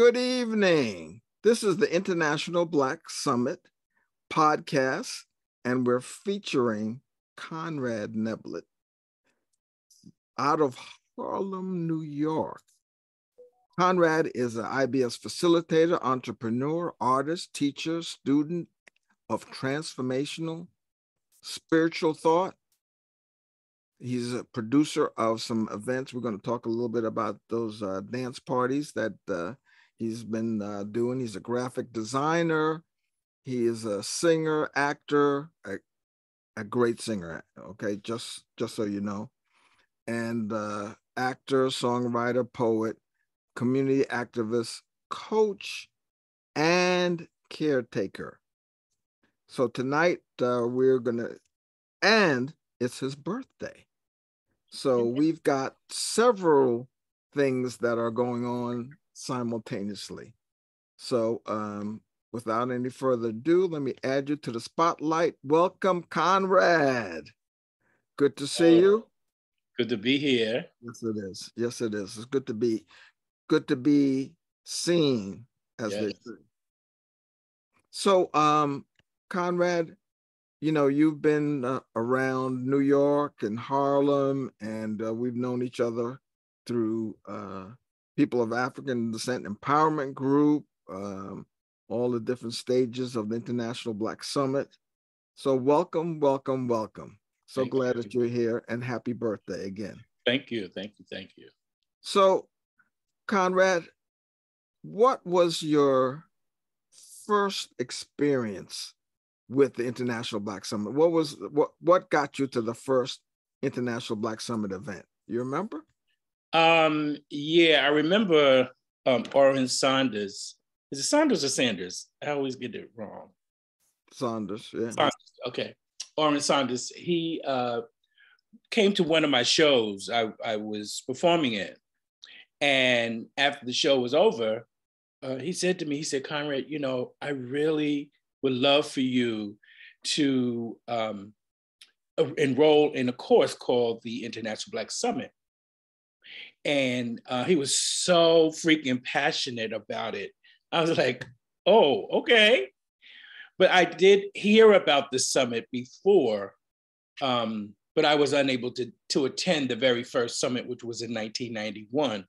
Good evening. This is the International Black Summit podcast, and we're featuring Conrad Neblett out of Harlem, New York. Conrad is an IBS facilitator, entrepreneur, artist, teacher, student of transformational spiritual thought. He's a producer of some events. We're going to talk a little bit about those uh, dance parties that uh, he's been uh, doing. He's a graphic designer. He is a singer, actor, a, a great singer. Okay, just just so you know, and uh, actor, songwriter, poet, community activist, coach, and caretaker. So tonight uh, we're gonna, and it's his birthday. So we've got several things that are going on simultaneously. So um, without any further ado, let me add you to the spotlight. Welcome, Conrad. Good to see you. Good to be here. Yes, it is. Yes, it is. It's good to be good to be seen, as yes. they say. So, um, Conrad, you know, you've been uh, around New York and Harlem, and uh, we've known each other through uh, People of African Descent Empowerment Group, um, all the different stages of the International Black Summit. So, welcome, welcome, welcome. So Thank glad you. that you're here and happy birthday again. Thank you. Thank you. Thank you. So, Conrad, what was your first experience with the International Black Summit? What was what what got you to the first International Black Summit event? You remember? Um, yeah, I remember um Orrin Saunders. Is it Saunders or Sanders? I always get it wrong. Saunders, yeah. Saunders, okay. Orrin Saunders. He uh came to one of my shows I, I was performing in and after the show was over, uh, he said to me, he said, Conrad, you know, I really would love for you to um, enroll in a course called the International Black Summit. And uh, he was so freaking passionate about it. I was like, oh, okay. But I did hear about the summit before, um, but I was unable to, to attend the very first summit, which was in 1991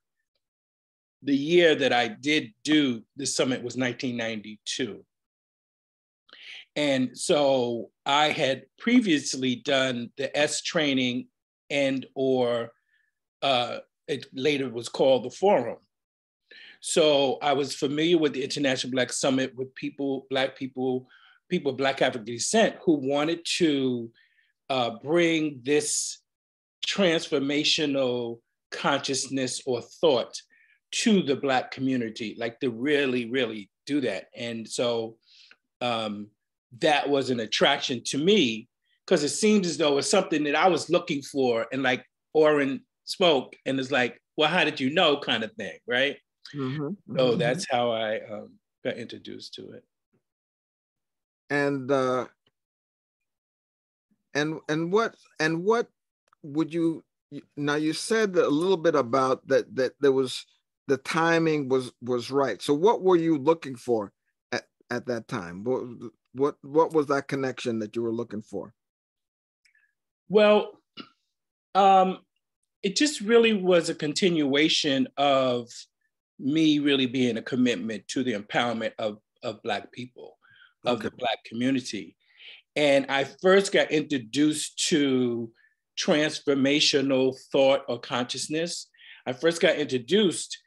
the year that I did do the summit was 1992. And so I had previously done the est training and or uh, it later was called the forum. So I was familiar with the International Black Summit with people, Black people, people of Black African descent who wanted to uh, bring this transformational consciousness or thought to the black community, like to really, really do that. And so um, that was an attraction to me because it seemed as though it's something that I was looking for and like Orrin spoke and it's like, well, how did you know kind of thing, right? Mm-hmm. So mm-hmm. that's how I um, got introduced to it. And uh, and and what and what would you now you said a little bit about that that there was the timing was was right. So what were you looking for at, at that time? What what what was that connection that you were looking for? Well, um, it just really was a continuation of me really being a commitment to the empowerment of, of Black people, of okay. the Black community. And I first got introduced to transformational thought or consciousness. I first got introduced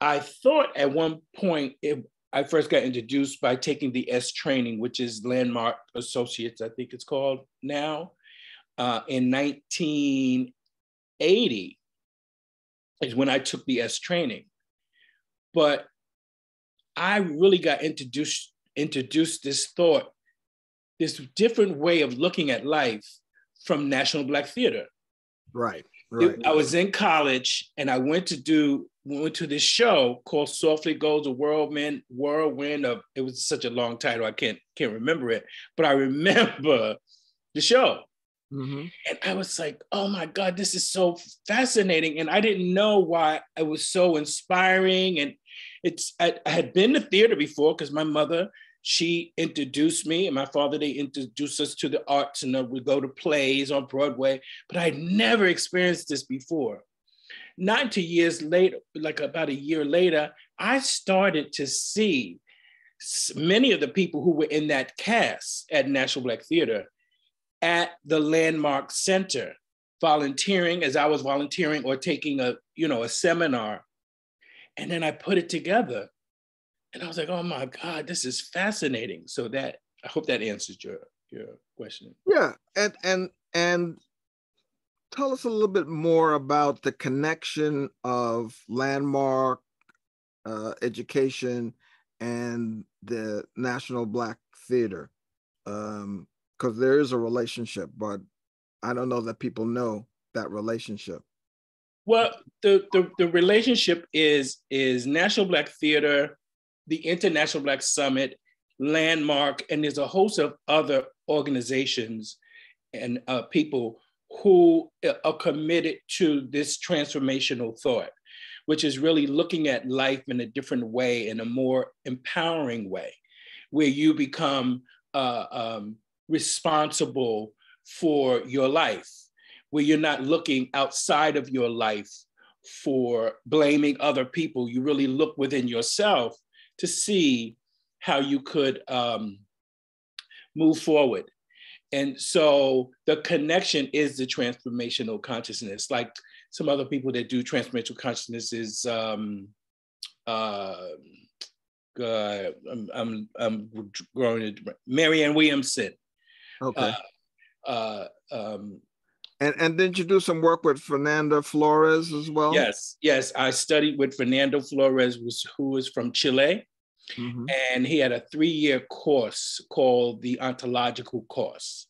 I thought at one point it, I first got introduced by taking the est training, which is Landmark Associates, I think it's called now, uh, in 1980 is when I took the est training. But I really got introduced introduced this thought, this different way of looking at life from National Black Theater. Right. Right. I was in college and I went to do went to this show called Softly Goes a Whirlwind Whirlwind of it was such a long title I can't can't remember it but I remember the show Mm-hmm. And I was like, oh my God, this is so fascinating. And I didn't know why it was so inspiring. And it's, I, I had been to theater before because my mother, she introduced me and my father, they introduced us to the arts and uh, we go to plays on Broadway, but I had never experienced this before. Not until years later, like about a year later, I started to see many of the people who were in that cast at National Black Theater at the Landmark Center, volunteering as I was volunteering or taking a, you know, a seminar. And then I put it together. And I was like, oh my God, this is fascinating. So that I hope that answers your your question. Yeah. And and and tell us a little bit more about the connection of landmark uh, education and the National Black Theater. Um, because there is a relationship, but I don't know that people know that relationship. Well, the, the, the relationship is is National Black Theater, the International Black Summit, Landmark, and there's a host of other organizations and uh, people who are committed to this transformational thought, which is really looking at life in a different way, in a more empowering way, where you become uh, um, responsible for your life, where you're not looking outside of your life for blaming other people. You really look within yourself to see how you could um, move forward. And so the connection is the transformational consciousness. Like some other people that do transformational consciousness is um, uh, uh, I'm, I'm, I'm growing it. Marianne Williamson. Okay. Uh, uh, um, and and didn't you do some work with Fernando Flores as well? Yes, yes. I studied with Fernando Flores, who was from Chile, mm-hmm. and he had a three-year course called the Ontological Course,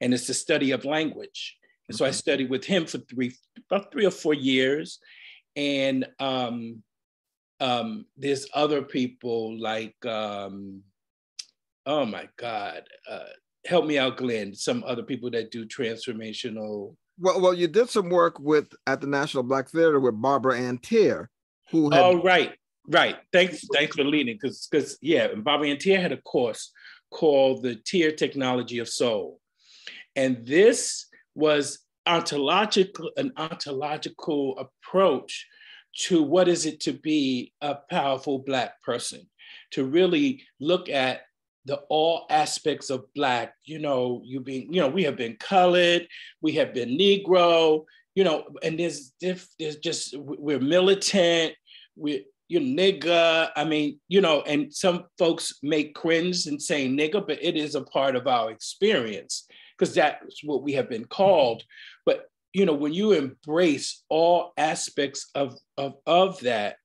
and it's the study of language. And so I mm-hmm. studied with him for three, about three or four years, and um, um, there's other people like, um, oh my God, uh, help me out, Glenn. Some other people that do transformational. Well, well, you did some work with at the National Black Theater with Barbara Ann Teer, who. Had- oh right, right. Thanks, thanks for leading, because because yeah, and Barbara Ann Teer had a course called the Teer Technology of Soul, and this was ontological an ontological approach to what is it to be a powerful black person to really look at the all aspects of black you know you being you know we have been colored we have been negro you know and there's there's just we're militant we you nigga i mean you know and some folks make cringe and saying nigga but it is a part of our experience because that's what we have been called. But you know when you embrace all aspects of of of that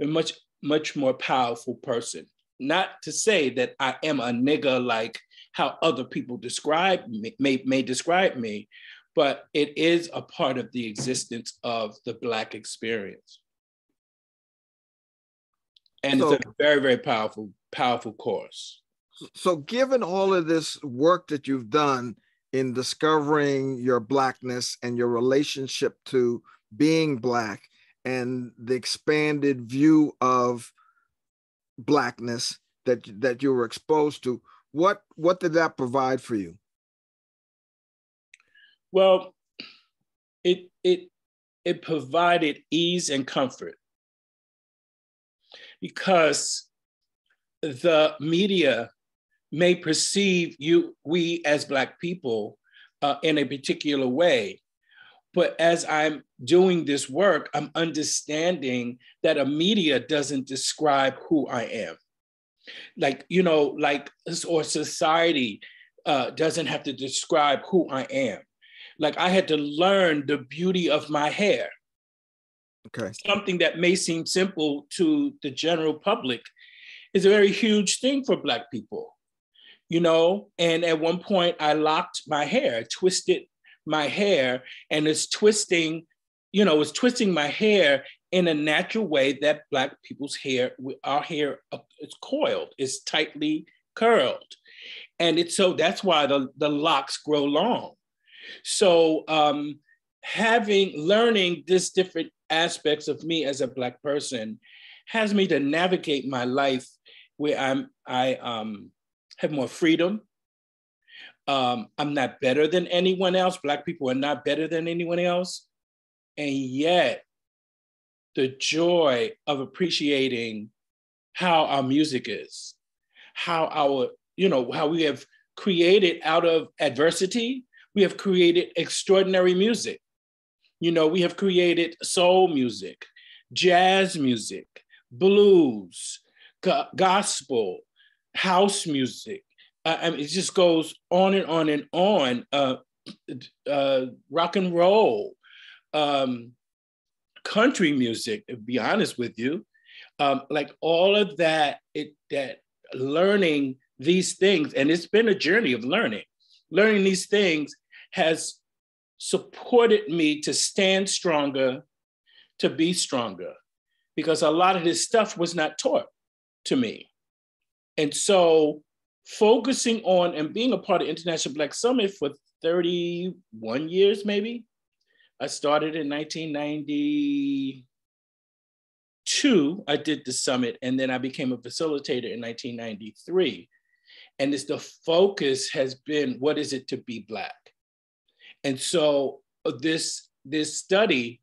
a much much more powerful person not to say that I am a nigga like how other people describe me, may, may describe me, but it is a part of the existence of the Black experience. And so, it's a very, very powerful, powerful course. So, given all of this work that you've done in discovering your Blackness and your relationship to being Black and the expanded view of blackness that that you were exposed to what what did that provide for you? Well it it it provided ease and comfort because the media may perceive you we as black people uh, in a particular way but as I'm doing this work, I'm understanding that a media doesn't describe who I am. Like, you know, like, or society uh, doesn't have to describe who I am. Like, I had to learn the beauty of my hair. Okay. Something that may seem simple to the general public is a very huge thing for Black people, you know? And at one point, I locked my hair, twisted my hair and it's twisting, you know, it's twisting my hair in a natural way that Black people's hair, our hair uh, is coiled, is tightly curled. And it's so that's why the, the locks grow long. So um, having learning this different aspects of me as a black person has me to navigate my life where I'm I um, have more freedom. Um, I'm not better than anyone else. Black people are not better than anyone else, and yet the joy of appreciating how our music is, how our you know how we have created out of adversity. We have created extraordinary music. You know, we have created soul music, jazz music, blues, go- gospel, house music. Uh, I mean, it just goes on and on and on. Uh, uh, rock and roll, um, country music. To be honest with you, um, like all of that, it that learning these things, and it's been a journey of learning. Learning these things has supported me to stand stronger, to be stronger, because a lot of this stuff was not taught to me. And so focusing on and being a part of International Black Summit for 31 years, maybe. I started in 1992. I did the summit, and then I became a facilitator in 1993. And it's the focus has been what is it to be Black? And so uh, this, this study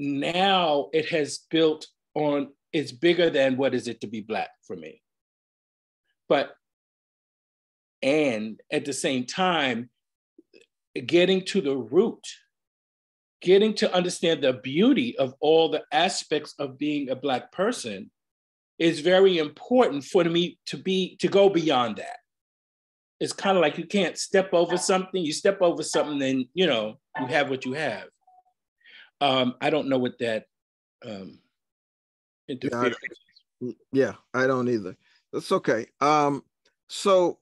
now it has built on it's bigger than what is it to be black for me but and at the same time getting to the root getting to understand the beauty of all the aspects of being a black person is very important for me to be to go beyond that it's kind of like you can't step over something you step over something then you know you have what you have um, I don't know what that um, interferes. Yeah I, yeah, I don't either. That's okay. Um, so,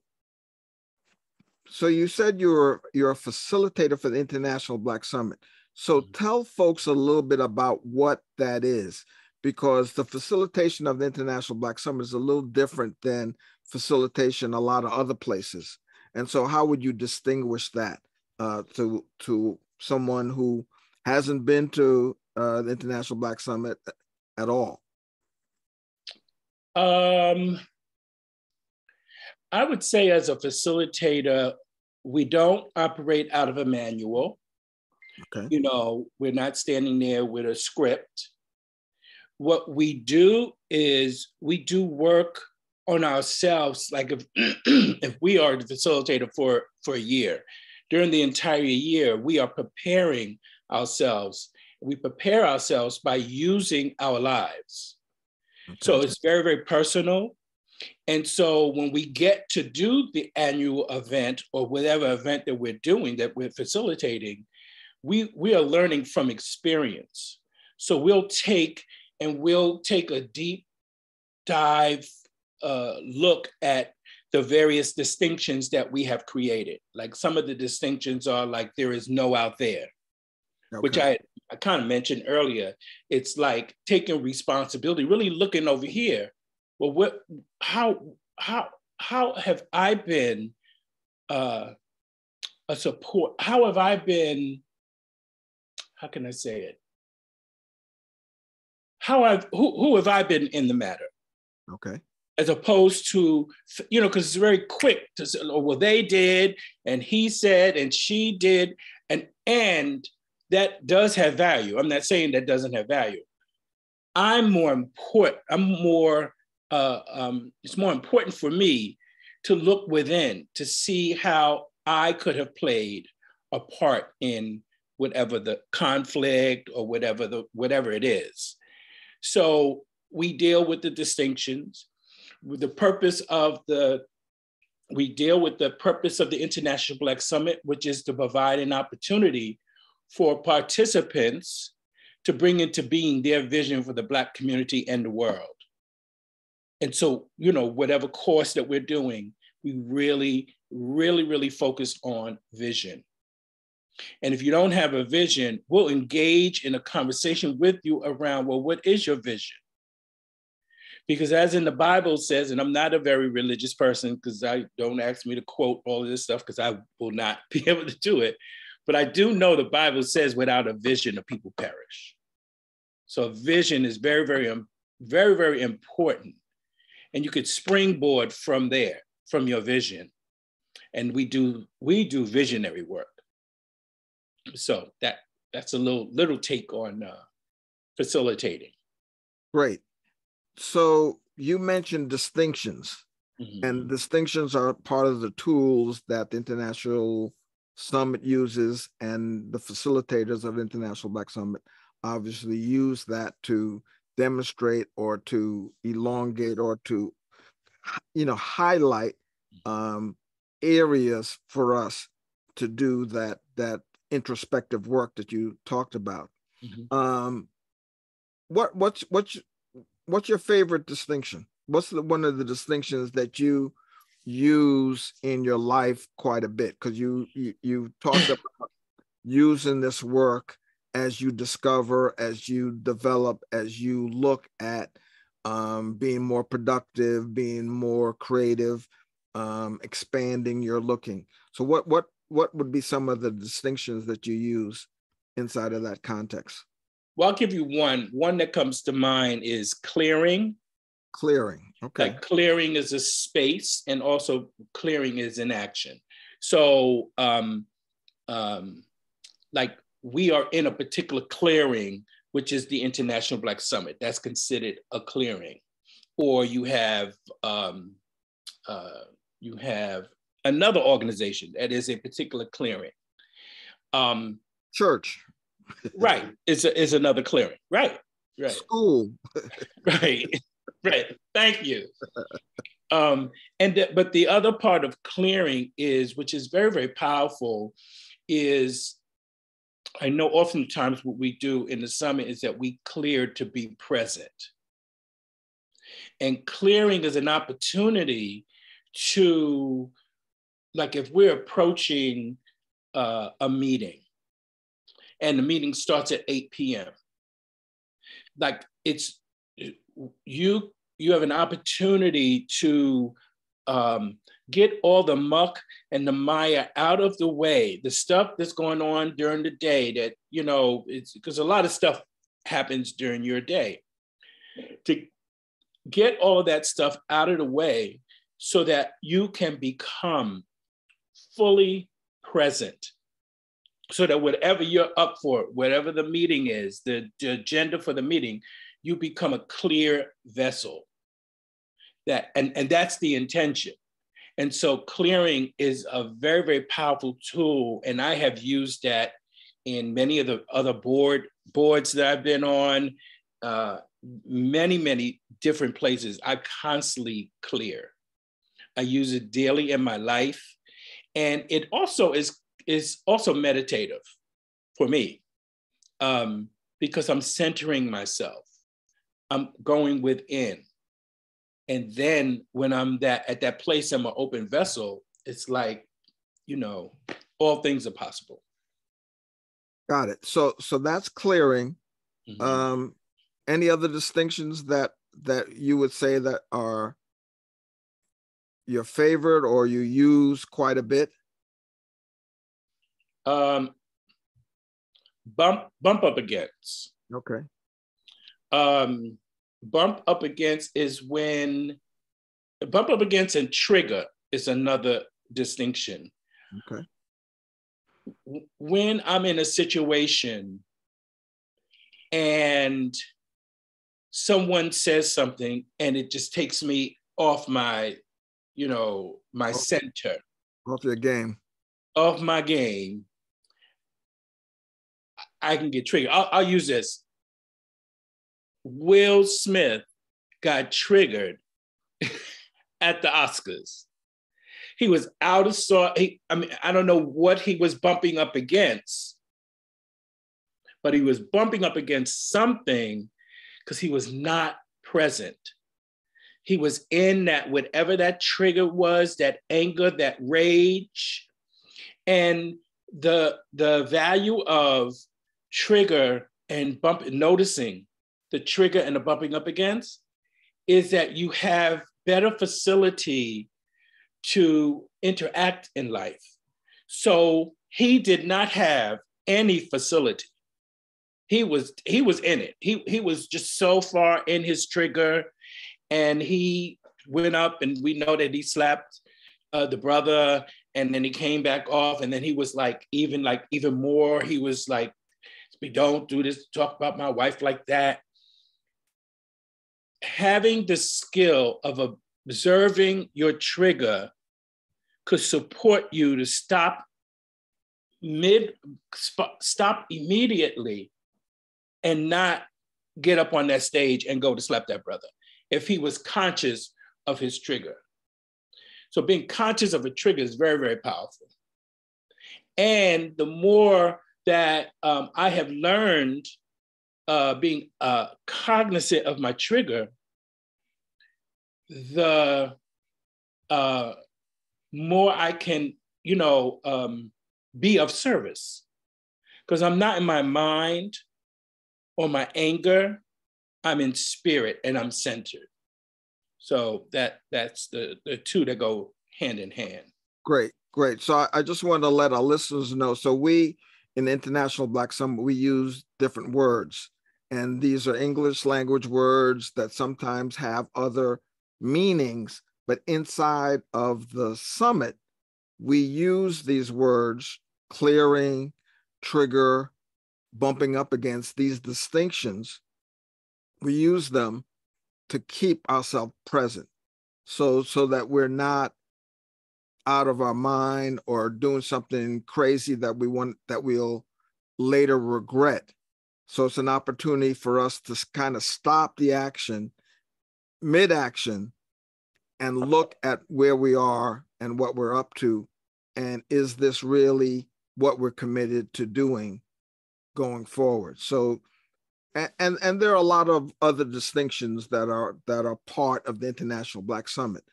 so you said you're you're a facilitator for the International Black Summit. So mm-hmm. tell folks a little bit about what that is, because the facilitation of the International Black Summit is a little different than facilitation a lot of other places. And so, how would you distinguish that uh, to to someone who hasn't been to uh, the International Black Summit at all? Um, I would say, as a facilitator, we don't operate out of a manual. Okay. You know, we're not standing there with a script. What we do is we do work on ourselves. Like if if we are the facilitator for for a year, during the entire year, we are preparing ourselves. We prepare ourselves by using our lives. Okay. So it's very, very personal. And so when we get to do the annual event or whatever event that we're doing that we're facilitating, we, we are learning from experience. So we'll take and we'll take a deep dive uh, look at the various distinctions that we have created. Like some of the distinctions are like there is no out there okay. which I, I kind of mentioned earlier. It's like taking responsibility, really looking over here. Well, what, how, how, how have I been uh, a support? How have I been? How can I say it? How I've who, who have I been in the matter? Okay as opposed to you know because it's very quick to say oh, well they did and he said and she did and and that does have value. I'm not saying that doesn't have value. I'm more important. I'm more. Uh, um, it's more important for me to look within to see how I could have played a part in whatever the conflict or whatever the whatever it is. So we deal with the distinctions. With the purpose of the we deal with the purpose of the International Black Summit, which is to provide an opportunity for participants to bring into being their vision for the Black community and the world. And so, you know, whatever course that we're doing, we really, really, really focus on vision. And if you don't have a vision, we'll engage in a conversation with you around, well, what is your vision? Because as in the Bible says, and I'm not a very religious person because I don't ask me to quote all of this stuff because I will not be able to do it. But I do know the Bible says without a vision, the people perish. So vision is very, very, um, very, very important. And you could springboard from there, from your vision. And we do, we do visionary work. So that that's a little little take on uh, facilitating. Great. So you mentioned distinctions, mm-hmm. and distinctions are part of the tools that the International Summit uses, and the facilitators of International Black Summit obviously use that to demonstrate or to elongate or to, you know, highlight um, areas for us to do that that introspective work that you talked about. Mm-hmm. Um, what what's what's what's your favorite distinction? What's the, one of the distinctions that you use in your life quite a bit? Because you, you you talked about using this work as you discover, as you develop, as you look at um, being more productive, being more creative, um, expanding your looking. So what what what would be some of the distinctions that you use inside of that context? Well, I'll give you one. One that comes to mind is clearing. Clearing. Okay. Like clearing is a space, and also clearing is an action. So, um, um, like we are in a particular clearing, which is the International Black Summit. That's considered a clearing. Or you have um, uh, you have another organization that is a particular clearing. Um, Church. right. Is is another clearing. Right. Right. School. right. Right. Thank you. Um, and th- but the other part of clearing is, which is very very powerful, is I know oftentimes what we do in the summit is that we clear to be present. And clearing is an opportunity to like if we're approaching uh, a meeting and the meeting starts at 8 p.m like it's you you have an opportunity to um, get all the muck and the mire out of the way. The stuff that's going on during the day that you know it's because a lot of stuff happens during your day. To get all that stuff out of the way so that you can become fully present so that whatever you're up for, whatever the meeting is, the, the agenda for the meeting, you become a clear vessel. That and, and that's the intention. And so clearing is a very, very powerful tool. And I have used that in many of the other board boards that I've been on, uh, many, many different places. I constantly clear. I use it daily in my life and it also is is also meditative for me um, because I'm centering myself. I'm going within, and then when I'm that at that place, I'm an open vessel. It's like, you know, all things are possible. Got it. So so that's clearing. Mm-hmm. Um, any other distinctions that that you would say that are your favorite or you use quite a bit? Um, bump bump up against. Okay. Um, bump up against is when bump up against and trigger is another distinction. Okay. When I'm in a situation and someone says something and it just takes me off my you know, my off, center. Off your game. Off my game. I can get triggered. I'll, I'll use this. Will Smith got triggered at the Oscars. He was out of sort. He, I mean, I don't know what he was bumping up against, but he was bumping up against something because he was not present he was in that whatever that trigger was that anger that rage and the the value of trigger and bump noticing the trigger and the bumping up against is that you have better facility to interact in life. So he did not have any facility. He was he was in it. He he was just so far in his trigger, and he went up, and we know that he slapped uh, the brother, and then he came back off, and then he was like even like even more. He was like, don't do this. Talk about my wife like that." Having the skill of observing your trigger could support you to stop mid stop immediately and not get up on that stage and go to slap that brother if he was conscious of his trigger. So being conscious of a trigger is very very powerful. And the more that um, i have learned uh, being uh, cognizant of my trigger the uh, more I can, you know, um, be of service. Because I'm not in my mind or my anger, I'm in spirit and I'm centered. So that that's the, the two that go hand in hand. Great, great. So I, I just want to let our listeners know. So we in the International Black Summit, we use different words. And these are English language words that sometimes have other meanings but inside of the summit, we use these words clearing, trigger, bumping up against these distinctions. We use them to keep ourselves present. So so that we're not out of our mind or doing something crazy that we want that we'll later regret. So it's an opportunity for us to kind of stop the action mid action and look at where we are and what we're up to. And is this really what we're committed to doing going forward? So and and there are a lot of other distinctions that are that are part of the international black summit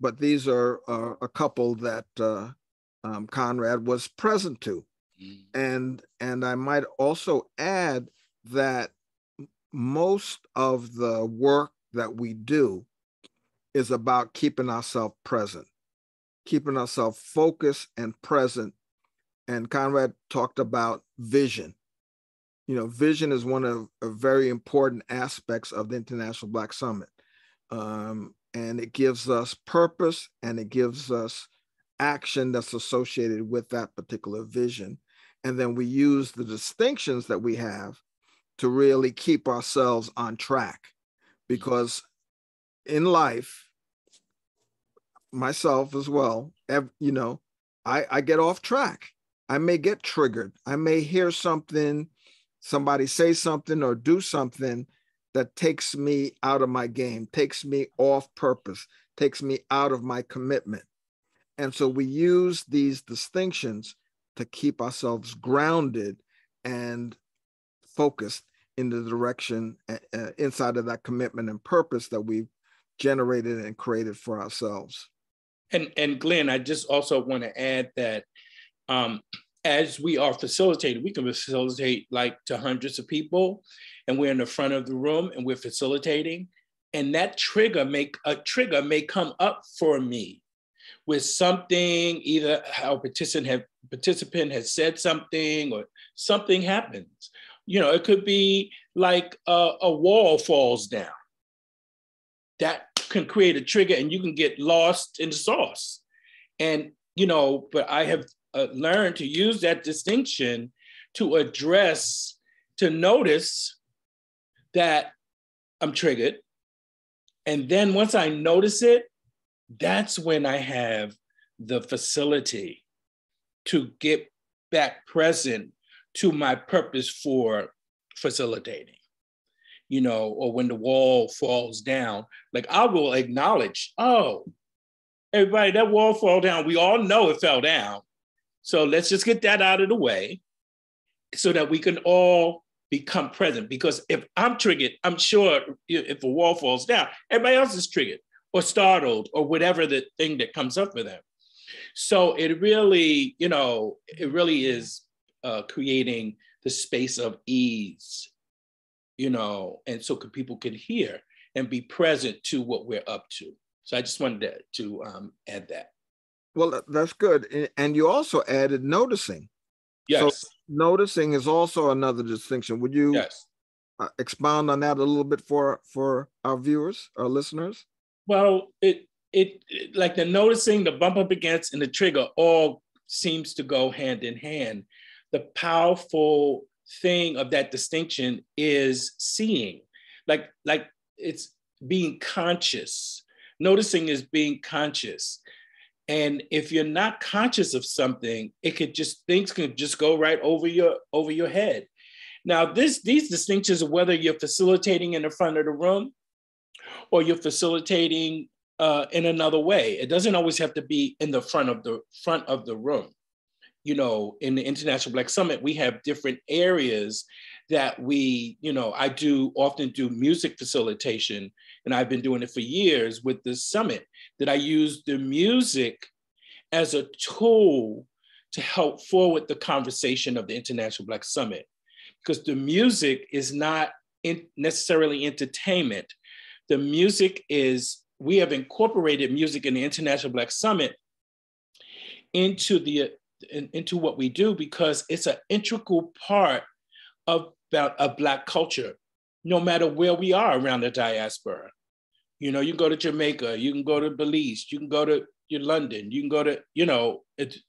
but these are uh, a couple that uh, um, conrad was present to mm. and and i might also add that most of the work that we do is about keeping ourselves present, keeping ourselves focused and present. And Conrad talked about vision. You know, vision is one of, of very important aspects of the International Black Summit. Um, and it gives us purpose and it gives us action that's associated with that particular vision. And then we use the distinctions that we have to really keep ourselves on track because in life, myself as well, you know, I, I get off track. I may get triggered. I may hear something, somebody say something or do something that takes me out of my game, takes me off purpose, takes me out of my commitment. And so we use these distinctions to keep ourselves grounded and focused in the direction uh, inside of that commitment and purpose that we've generated and created for ourselves. And and Glenn, I just also want to add that um, as we are facilitated, we can facilitate like to hundreds of people, and we're in the front of the room and we're facilitating, and that trigger make a trigger may come up for me with something either how participant have participant has said something or something happens. You know, it could be like a, a wall falls down. That can create a trigger and you can get lost in the sauce. And, you know, but I have uh, learned to use that distinction to address, to notice that I'm triggered. And then once I notice it, that's when I have the facility to get back present to my purpose for facilitating you know, or when the wall falls down, like I will acknowledge, oh, everybody, that wall fall down. We all know it fell down. So let's just get that out of the way so that we can all become present. Because if I'm triggered, I'm sure if a wall falls down, everybody else is triggered or startled or whatever the thing that comes up for them. So it really, you know, it really is uh, creating the space of ease you know, and so people can hear. and be present to what we're up to. So I just wanted to, to um, add that. Well, that's good. And you also added noticing. Yes. So noticing is also another distinction. Would you yes. uh, expound on that a little bit for for our viewers, our listeners? Well, it, it it like the noticing, the bump up against, and the trigger all seems to go hand in hand. The powerful thing of that distinction is seeing, like like it's being conscious. Noticing is being conscious. And if you're not conscious of something, it could just things can just go right over your over your head. Now, this these distinctions of whether you're facilitating in the front of the room or you're facilitating uh, in another way. It doesn't always have to be in the front of the front of the room. You know, in the International Black Summit, we have different areas that we, you know, I do often do music facilitation, and I've been doing it for years with the summit. That I use the music as a tool to help forward the conversation of the International Black Summit, because the music is not necessarily entertainment the music is, we have incorporated music in the International Black Summit into the into what we do because it's an integral part of, of Black culture, no matter where we are around the diaspora. You know, you can go to Jamaica, you can go to Belize, you can go to London, you can go to, you know,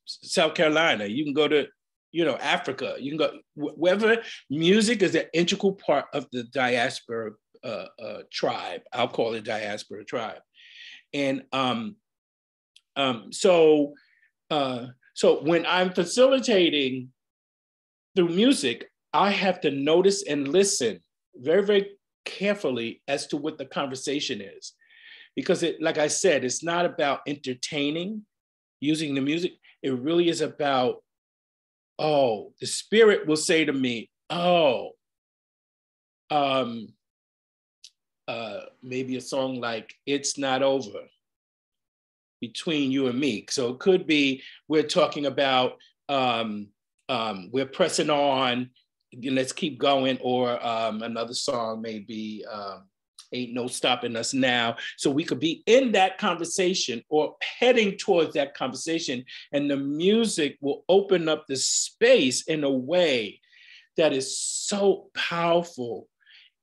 South Carolina, you can go to, you know, Africa, you can go wherever music is an integral part of the diaspora uh, uh, tribe. I'll call it diaspora tribe. And um, um, so, uh, so when I'm facilitating through music, I have to notice and listen very, very carefully as to what the conversation is. Because it, like I said, it's not about entertaining using the music. It really is about, oh, the spirit will say to me, oh, um, uh, maybe a song like It's Not Over between you and me. So it could be we're talking about um, um, we're pressing on, let's keep going, or um, another song maybe um, Ain't No Stopping Us Now. So we could be in that conversation or heading towards that conversation, and the music will open up the space in a way that is so powerful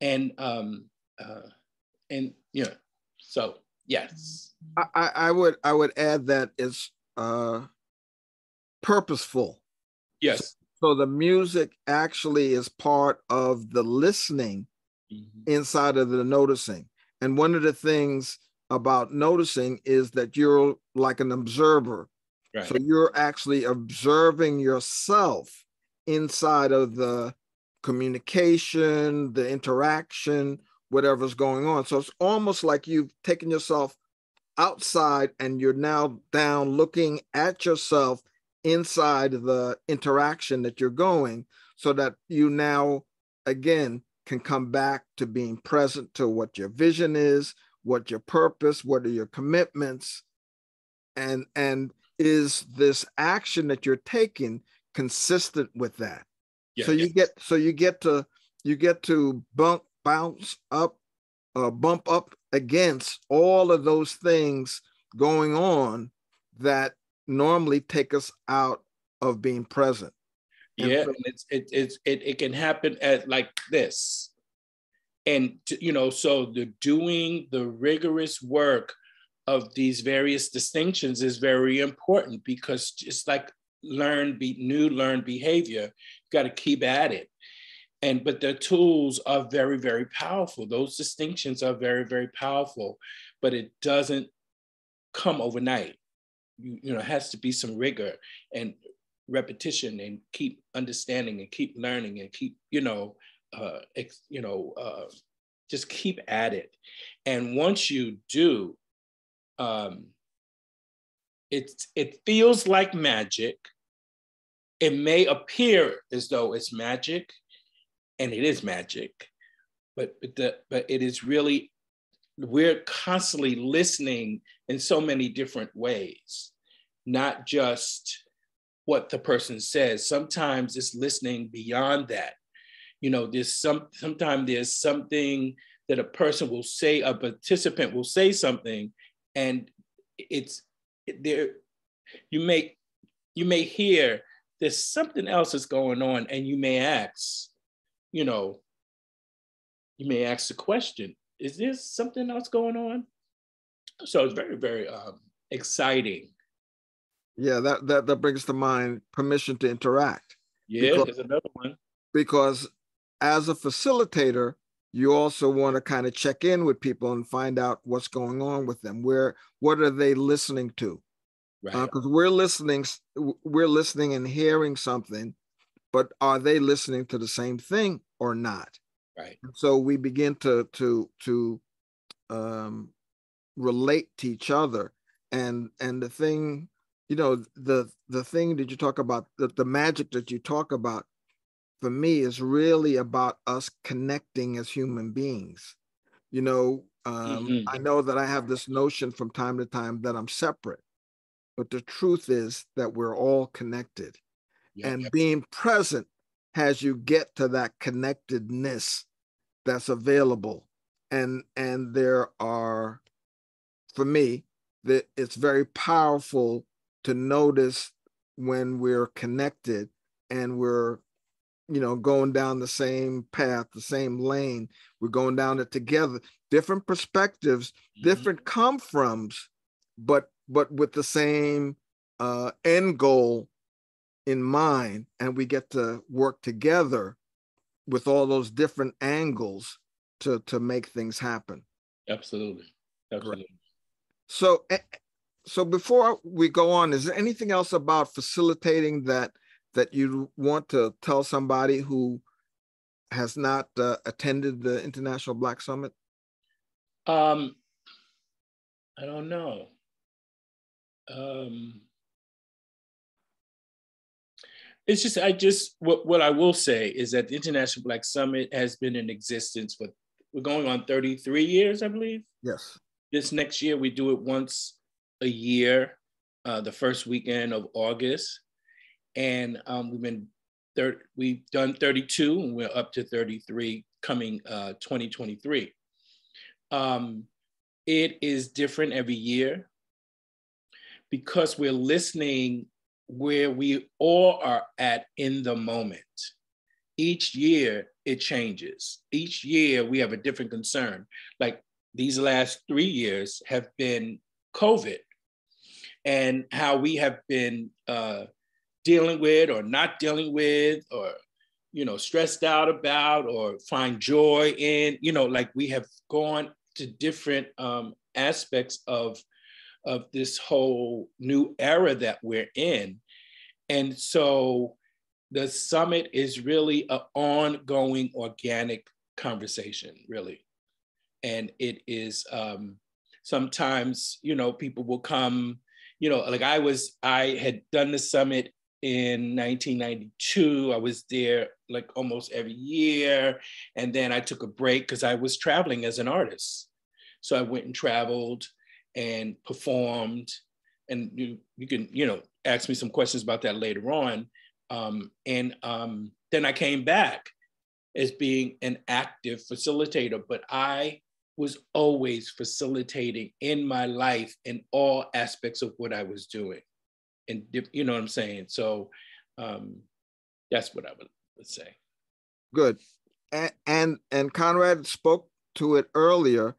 and um, uh, and you know, so yes. I, I would I would add that it's uh, purposeful. Yes. So, the music actually is part of the listening mm-hmm. inside of the noticing. And one of the things about noticing is that you're like an observer. Right. So you're actually observing yourself inside of the communication, the interaction, whatever's going on. So it's almost like you've taken yourself outside and you're now down looking at yourself inside the interaction that you're going so that you now again can come back to being present to what your vision is what your purpose what are your commitments and and is this action that you're taking consistent with that yeah, so you yeah. get so you get to you get to bump bounce up, uh, bump up against all of those things going on that normally take us out of being present. yeah, so- it's, it, it's, it, it can happen at like this. And, you know, so the doing the rigorous work of these various distinctions is very important because just like learn be new learned behavior, you got to keep at it and but the tools are very very powerful those distinctions are very very powerful but it doesn't come overnight you, you know it has to be some rigor and repetition and keep understanding and keep learning and keep you know uh ex, you know uh just keep at it. And once you do um it it feels like magic. It may appear as though it's magic and it is magic, but but, the, but it is really we're constantly listening in so many different ways, not just what the person says. Sometimes it's listening beyond that. You know, there's some sometimes there's something that a person will say, a participant will say something, and it's there. You may you may hear there's something else that's going on, and you may ask, you know, you may ask the question: Is there something else going on? So it's very very um, exciting. Yeah, that that that brings to mind permission to interact. Yeah, because, there's another one. Because as a facilitator, you also want to kind of check in with people and find out what's going on with them. Where what are they listening to? Right. Because uh, we're listening, we're listening and hearing something, but are they listening to the same thing or not? Right. So we begin to to to um, relate to each other, and and the thing, you know, the the thing that you talk about, the, the magic that you talk about for me is really about us connecting as human beings. You know, um, mm-hmm. I know that I have this notion from time to time that I'm separate, but the truth is that we're all connected. Yep. And being present has you get to that connectedness that's available. And and there are, for me, that it's very powerful to notice when we're connected and we're you know, going down the same path, the same lane. We're going down it together. Different perspectives, mm-hmm. different come froms, but but with the same uh, end goal in mind, and we get to work together with all those different angles to to make things happen. Absolutely, absolutely. So, so before we go on, is there anything else about facilitating that? that you want to tell somebody who has not uh, attended the International Black Summit? Um, I don't know. Um, it's just I just what what I will say is that the International Black Summit has been in existence for we're going on 33 years, I believe. Yes. This next year we do it once a year, uh, the first weekend of August. And um, we've been thir- we've done 32 and we're up to 33 coming uh, 2023 um, it is different every year because we're listening where we all are at in the moment. Each year it changes. Each year we have a different concern. Like these last three years have been covid and how we have been uh, dealing with or not dealing with or you know stressed out about or find joy in you know like we have gone to different um, aspects of of this whole new era that we're in. And so the summit is really an ongoing organic conversation really and it is um, sometimes you know people will come you know like i was i had done the summit in 1992. I was there like almost every year. And then I took a break because I was traveling as an artist. So I went and traveled and performed. And you, you can, you know, ask me some questions about that later on. Um, and um, then I came back as being an active facilitator, but I was always facilitating in my life in all aspects of what I was doing and you know what I'm saying. So um, that's what I would, would say. Good, and, and and Conrad spoke to it earlier,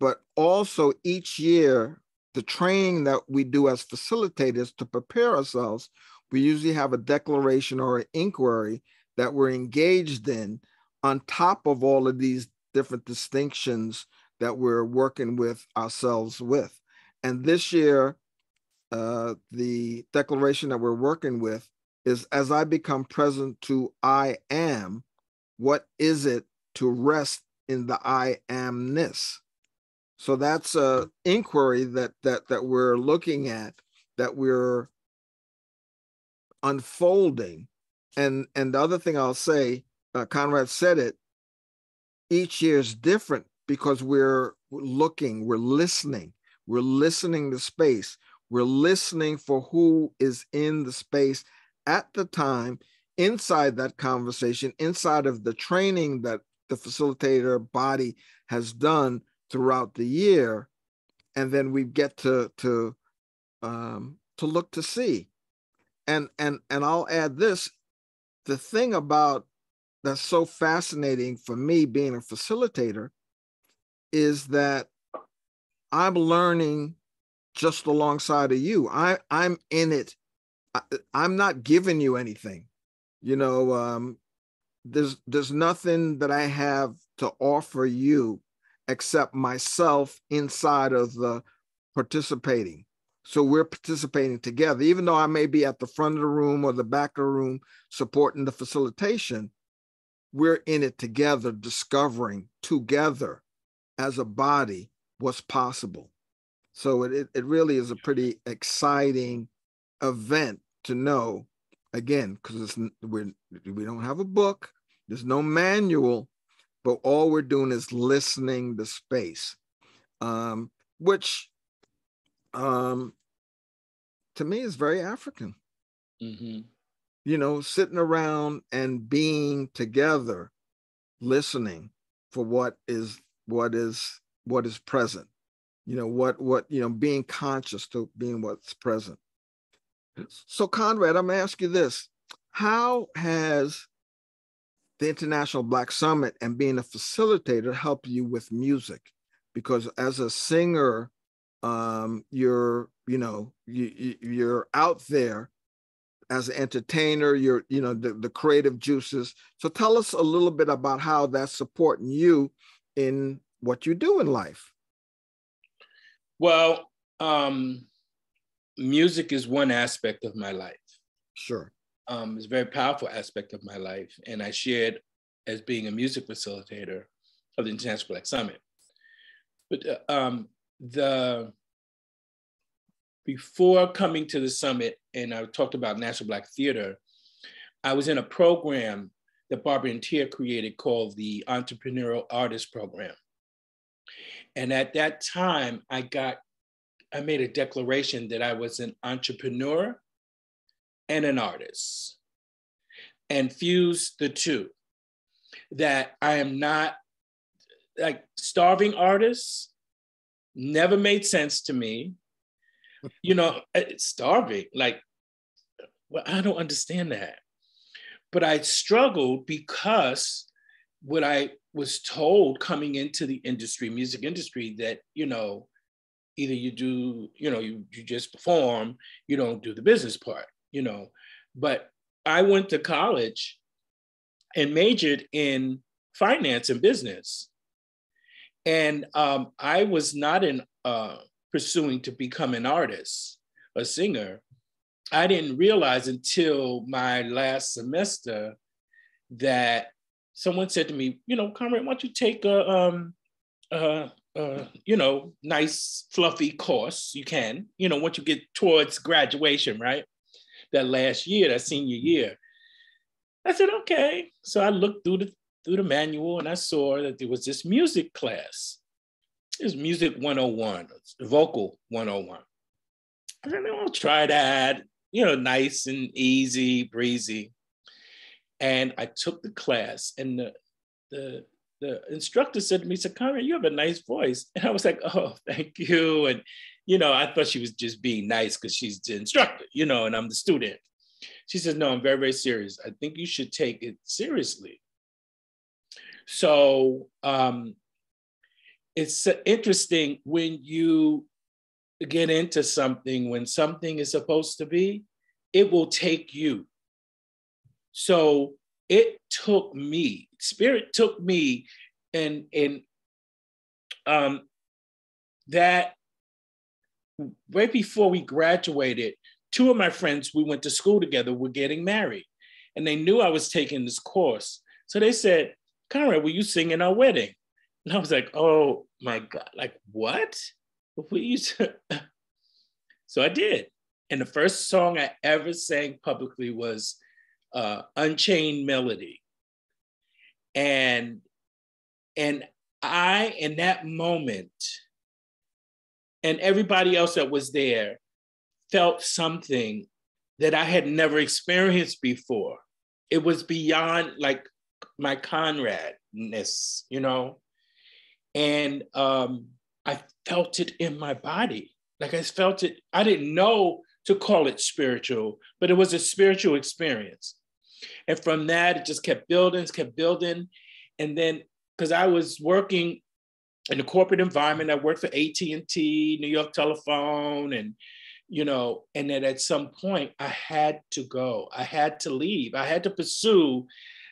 but also each year the training that we do as facilitators to prepare ourselves, we usually have a declaration or an inquiry that we're engaged in on top of all of these different distinctions that we're working with ourselves with. And this year, uh, the declaration that we're working with is as I become present to I am, what is it to rest in the I amness? So that's a inquiry that that that we're looking at, that we're unfolding. And and the other thing I'll say, uh, Conrad said it, each year is different because we're looking, we're listening, we're listening to space. We're listening for who is in the space at the time, inside that conversation, inside of the training that the facilitator body has done throughout the year, and then we get to to um, to look to see. And and and I'll add this: the thing about that's so fascinating for me being a facilitator is that I'm learning just alongside of you. I I'm in it. I, am not giving you anything. You know, um, there's there's nothing that I have to offer you except myself inside of the participating. So we're participating together, even though I may be at the front of the room or the back of the room supporting the facilitation. We're in it together, discovering together as a body what's possible. So it, it really is a pretty exciting event to know again, because we we don't have a book, there's no manual, but all we're doing is listening the space, um, which um, to me is very African. Mm-hmm. You know, sitting around and being together, listening for what is what is what is present. You know what what you know being conscious to being what's present. So Conrad, I'm gonna ask you this: How has the International Black Summit and being a facilitator help you with music? Because as a singer, um, you're you know you, you're out there as an entertainer you're you know the, the creative juices. So tell us a little bit about how that's supporting you in what you do in life. Well um music is one aspect of my life. Sure. Um, it's a very powerful aspect of my life and i shared as being a music facilitator of the international black summit. But uh, um, the before coming to the summit, and I talked about National Black Theater, I was in a program that Barbara Ann Teer created called the Entrepreneurial Artist Program. And at that time, I got, I made a declaration that I was an entrepreneur and an artist and fused the two. That I am not like starving artists never made sense to me you know, starving. Like, well, I don't understand that. But I struggled because what I was told coming into the industry, music industry, that, you know, either you do, you know, you, you just perform, you don't do the business part, you know. But I went to college and majored in finance and business. And um, I was not in uh, pursuing to become an artist, a singer, I didn't realize until my last semester that someone said to me, you know, Conrad, why don't you take a, um, uh, uh, you know, nice fluffy course? You can, you know, once you get towards graduation, right? That last year, that senior year. I said, okay. So I looked through the through the manual and I saw that there was this music class is music 101, vocal 101. I said, I'll try that, you know, nice and easy, breezy. And I took the class and the, the, the instructor said to me, Sakara, you have a nice voice. And I was like, oh, thank you. And, you know, I thought she was just being nice because she's the instructor, you know, and I'm the student. She says, no, I'm very, very serious. I think you should take it seriously. So um, it's interesting when you get into something when something is supposed to be it will take you. So it took me spirit took me and and um that right before we graduated two of my friends we went to school together were getting married and they knew i was taking this course. So they said conrad will you sing in our wedding and I was like, oh my God, like what? We used to... so I did. And the first song I ever sang publicly was uh, Unchained Melody. And and I, in that moment, and everybody else that was there felt something that I had never experienced before. It was beyond like my Conradness, you know, and um, I felt it in my body. Like I felt it. I didn't know to call it spiritual, but it was a spiritual experience. And from that, it just kept building, kept building. And then, because I was working in the corporate environment, I worked for AT&T, New York Telephone, and you know, and then at some point I had to go. I had to leave. I had to pursue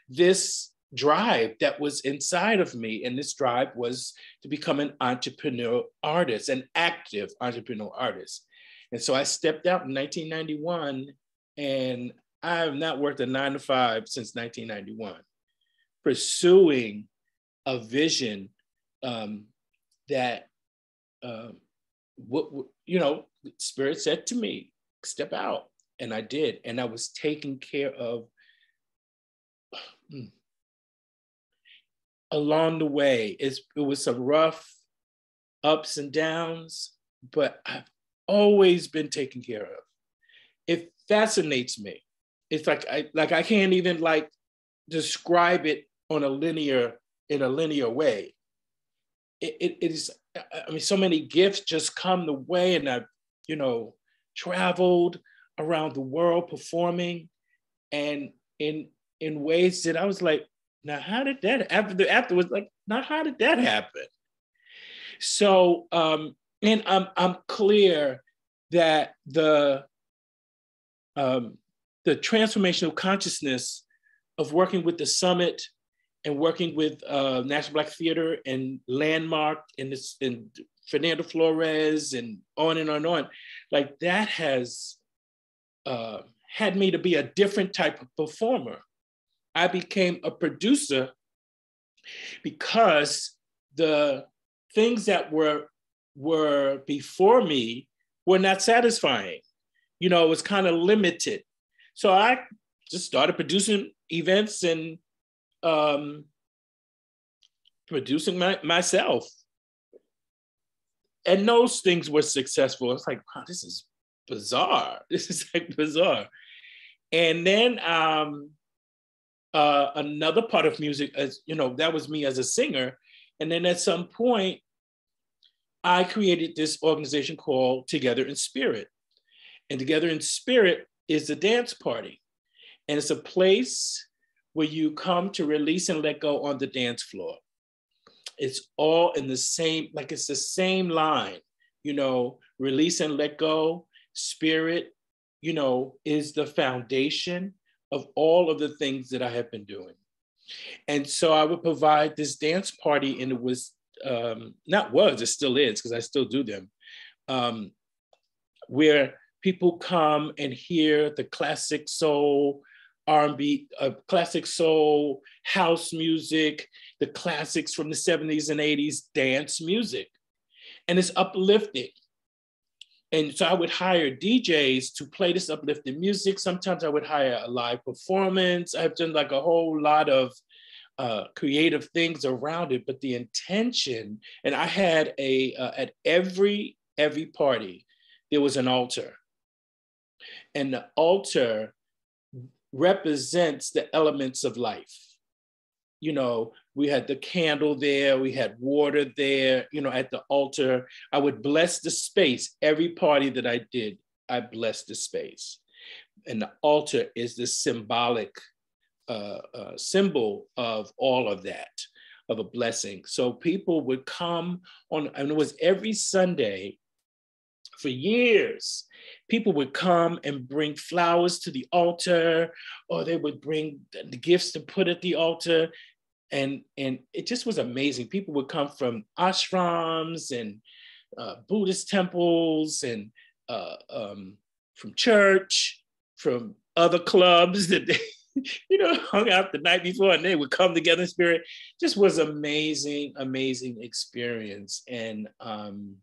this drive that was inside of me. And this drive was to become an entrepreneur artist, an active entrepreneur artist. And so I stepped out in 1991 and I have not worked a nine to five since 1991, pursuing a vision um, that, um, what, you know, Spirit said to me, step out. And I did. And I was taken care of hmm, along the way. It's, it was some rough ups and downs, but I've always been taken care of. It fascinates me. It's like I like I can't even like describe it on a linear in a linear way. It, it, it is I mean so many gifts just come the way and I've you know traveled around the world performing and in in ways that I was like now how did that after the afterwards like now how did that happen? So um and I'm I'm clear that the um, the transformational consciousness of working with the summit and working with uh, National Black Theater and Landmark and, this, and Fernando Flores and on and on and on, like that has uh, had me to be a different type of performer. I became a producer because the things that were were before me were not satisfying. You know, it was kind of limited. So I just started producing events and um, producing my, myself. And those things were successful. It's like, wow, this is bizarre. This is like bizarre. And then um, uh, another part of music, as you know, that was me as a singer. And then at some point, I created this organization called Together in Spirit. And Together in Spirit is a dance party. And it's a place where you come to release and let go on the dance floor. It's all in the same, like it's the same line, you know, release and let go, spirit, you know, is the foundation of all of the things that I have been doing. And so I would provide this dance party, and it was um, not was, it still is, because I still do them, um, where people come and hear the classic soul, R&B, uh, classic soul, house music, the classics from the 70s and 80s, dance music. And it's uplifting. And so I would hire DJs to play this uplifting music. Sometimes I would hire a live performance. I've done like a whole lot of uh, creative things around it, but the intention, and I had a, uh, at every, every party, there was an altar. And the altar represents the elements of life. You know, we had the candle there, we had water there, you know, at the altar. I would bless the space. Every party that I did, I blessed the space. And the altar is the symbolic uh, uh, symbol of all of that, of a blessing. So people would come on, and it was every Sunday for years. People would come and bring flowers to the altar, or they would bring the gifts to put at the altar. And, and it just was amazing. People would come from ashrams and uh, Buddhist temples and uh, um, from church, from other clubs that they you know, hung out the night before and they would come together in spirit. Just was amazing, amazing experience. And um,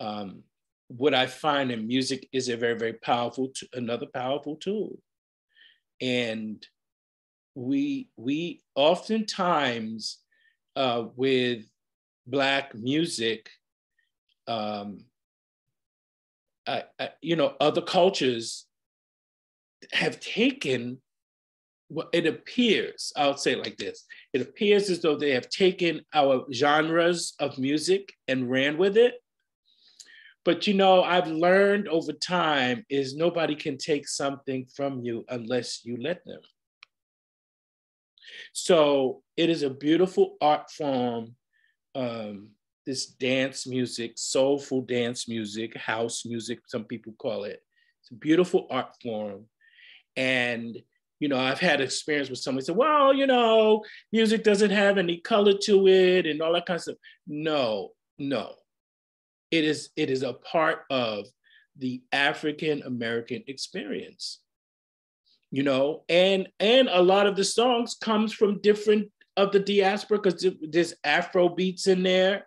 um, what I find in music is a very, very powerful, t- another powerful tool. And we we oftentimes uh, with black music, um, you know, other cultures have taken well, it appears, I'll say it like this it appears as though they have taken our genres of music and ran with it. But you know, I've learned over time is nobody can take something from you unless you let them. So it is a beautiful art form. Um, this dance music, soulful dance music, house music, some people call it. It's a beautiful art form. And you know, I've had experience with somebody say, well, you know, music doesn't have any color to it and all that kind of stuff. No, no. It is, it is a part of the African American experience. You know, and and a lot of the songs comes from different of the diaspora because there's Afro beats in there.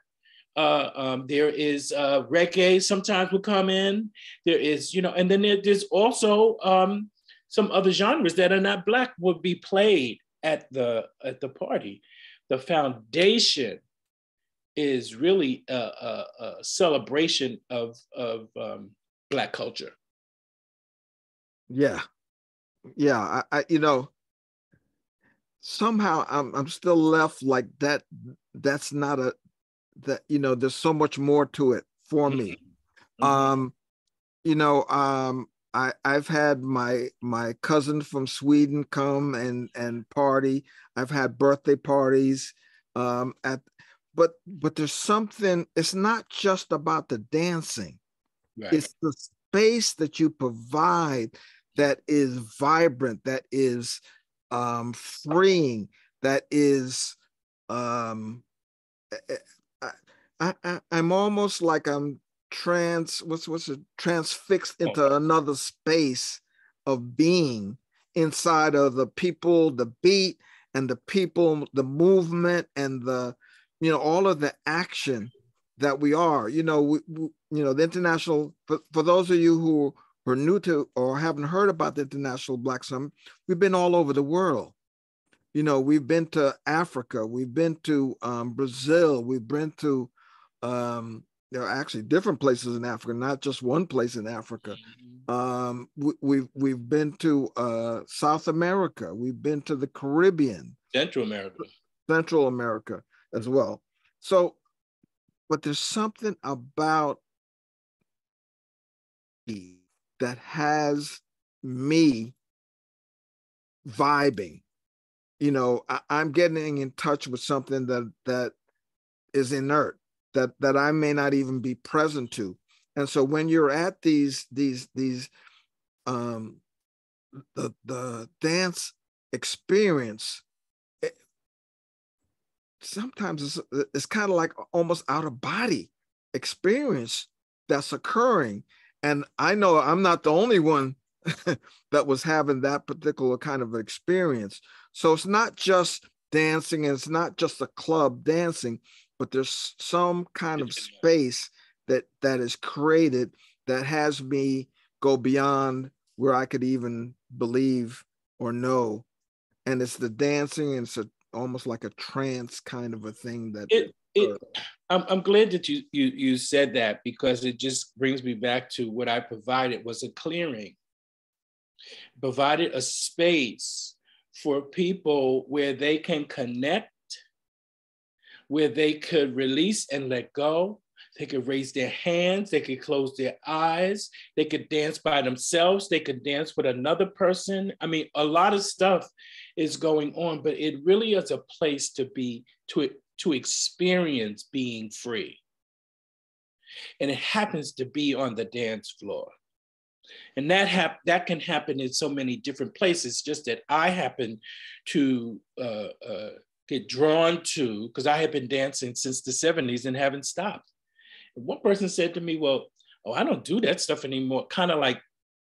Uh, um, there is uh, reggae sometimes will come in. There is, you know, and then there, there's also um, some other genres that are not black would be played at the at the party. The foundation is really a, a, a celebration of of um, black culture. Yeah, yeah. I, I, you know somehow I'm I'm still left like that. That's not a that you know. There's so much more to it for me. Mm-hmm. Um, you know, um, I, I've had my my cousin from Sweden come and and party. I've had birthday parties um, at, but but there's something. It's not just about the dancing. Right. It's the space that you provide that is vibrant, that is um, freeing, that is. Um, eh, eh, I, I, I'm almost like I'm trans what's what's it transfixed into oh. another space of being inside of the people the beat and the people the movement and the you know all of the action that we are you know we, we, you know the international for, for those of you who are new to or haven't heard about the international black summit we've been all over the world you know we've been to africa we've been to um, brazil we've been to um, there are actually different places in Africa, not just one place in Africa. Mm-hmm. Um, we, have we've, we've been to uh, South America, we've been to the Caribbean, Central America, Central America as well. So, but there's something about that has me vibing. You know, I, I'm getting in touch with something that that is inert that that I may not even be present to. And so when you're at these these these um the the dance experience it, sometimes it's, it's kind of like almost out of body experience that's occurring and i know i'm not the only one that was having that particular kind of experience so it's not just dancing and it's not just a club dancing but there's some kind of space that that is created that has me go beyond where I could even believe or know. And it's the dancing, and it's a, almost like a trance kind of a thing that. It, it, I'm, I'm glad that you, you you said that because it just brings me back to what I provided was a clearing, provided a space for people where they can connect where they could release and let go. They could raise their hands, they could close their eyes, they could dance by themselves, they could dance with another person. I mean, a lot of stuff is going on, but it really is a place to be, to, to experience being free. And it happens to be on the dance floor. And that hap- that can happen in so many different places. Just that I happen to uh, uh, get drawn to because I have been dancing since the 70s and haven't stopped. And one person said to me, Well, oh, I don't do that stuff anymore. Kind of like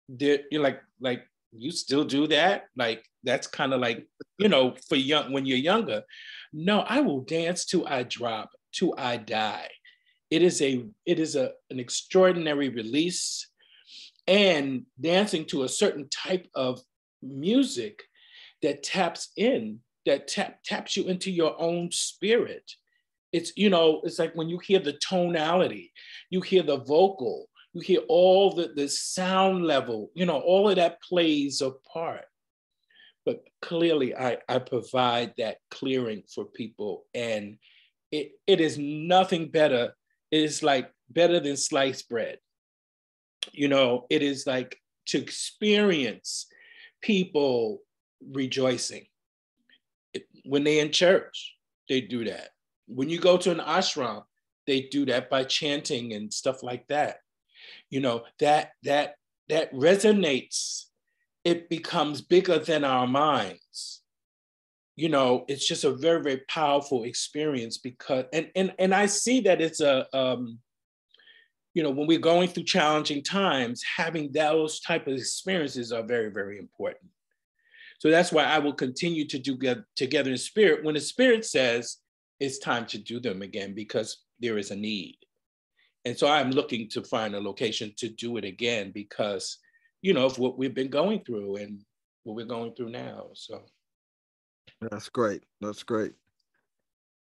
you're like like you still do that? Like that's kind of like, you know, for young when you're younger. No, I will dance till I drop, till I die. It is a it is a an extraordinary release and dancing to a certain type of music that taps in that tap, taps you into your own spirit. It's, you know, it's like when you hear the tonality, you hear the vocal, you hear all the, the sound level, you know, all of that plays a part. but clearly I, I provide that clearing for people. And it, it is nothing better. It is like better than sliced bread. You know, it is like to experience people rejoicing. When they in church, they do that. When you go to an ashram, they do that by chanting and stuff like that. You know, that that that resonates it becomes bigger than our minds. You know it's just a very very powerful experience because and and and i see that it's a um you know when we're going through challenging times having those type of experiences are very very important. So that's why i will continue to do get together in spirit. When the spirit says it's time to do them again because there is a need and so i'm looking to find a location to do it again because you know, of what we've been going through and what we're going through now. So that's great. That's great.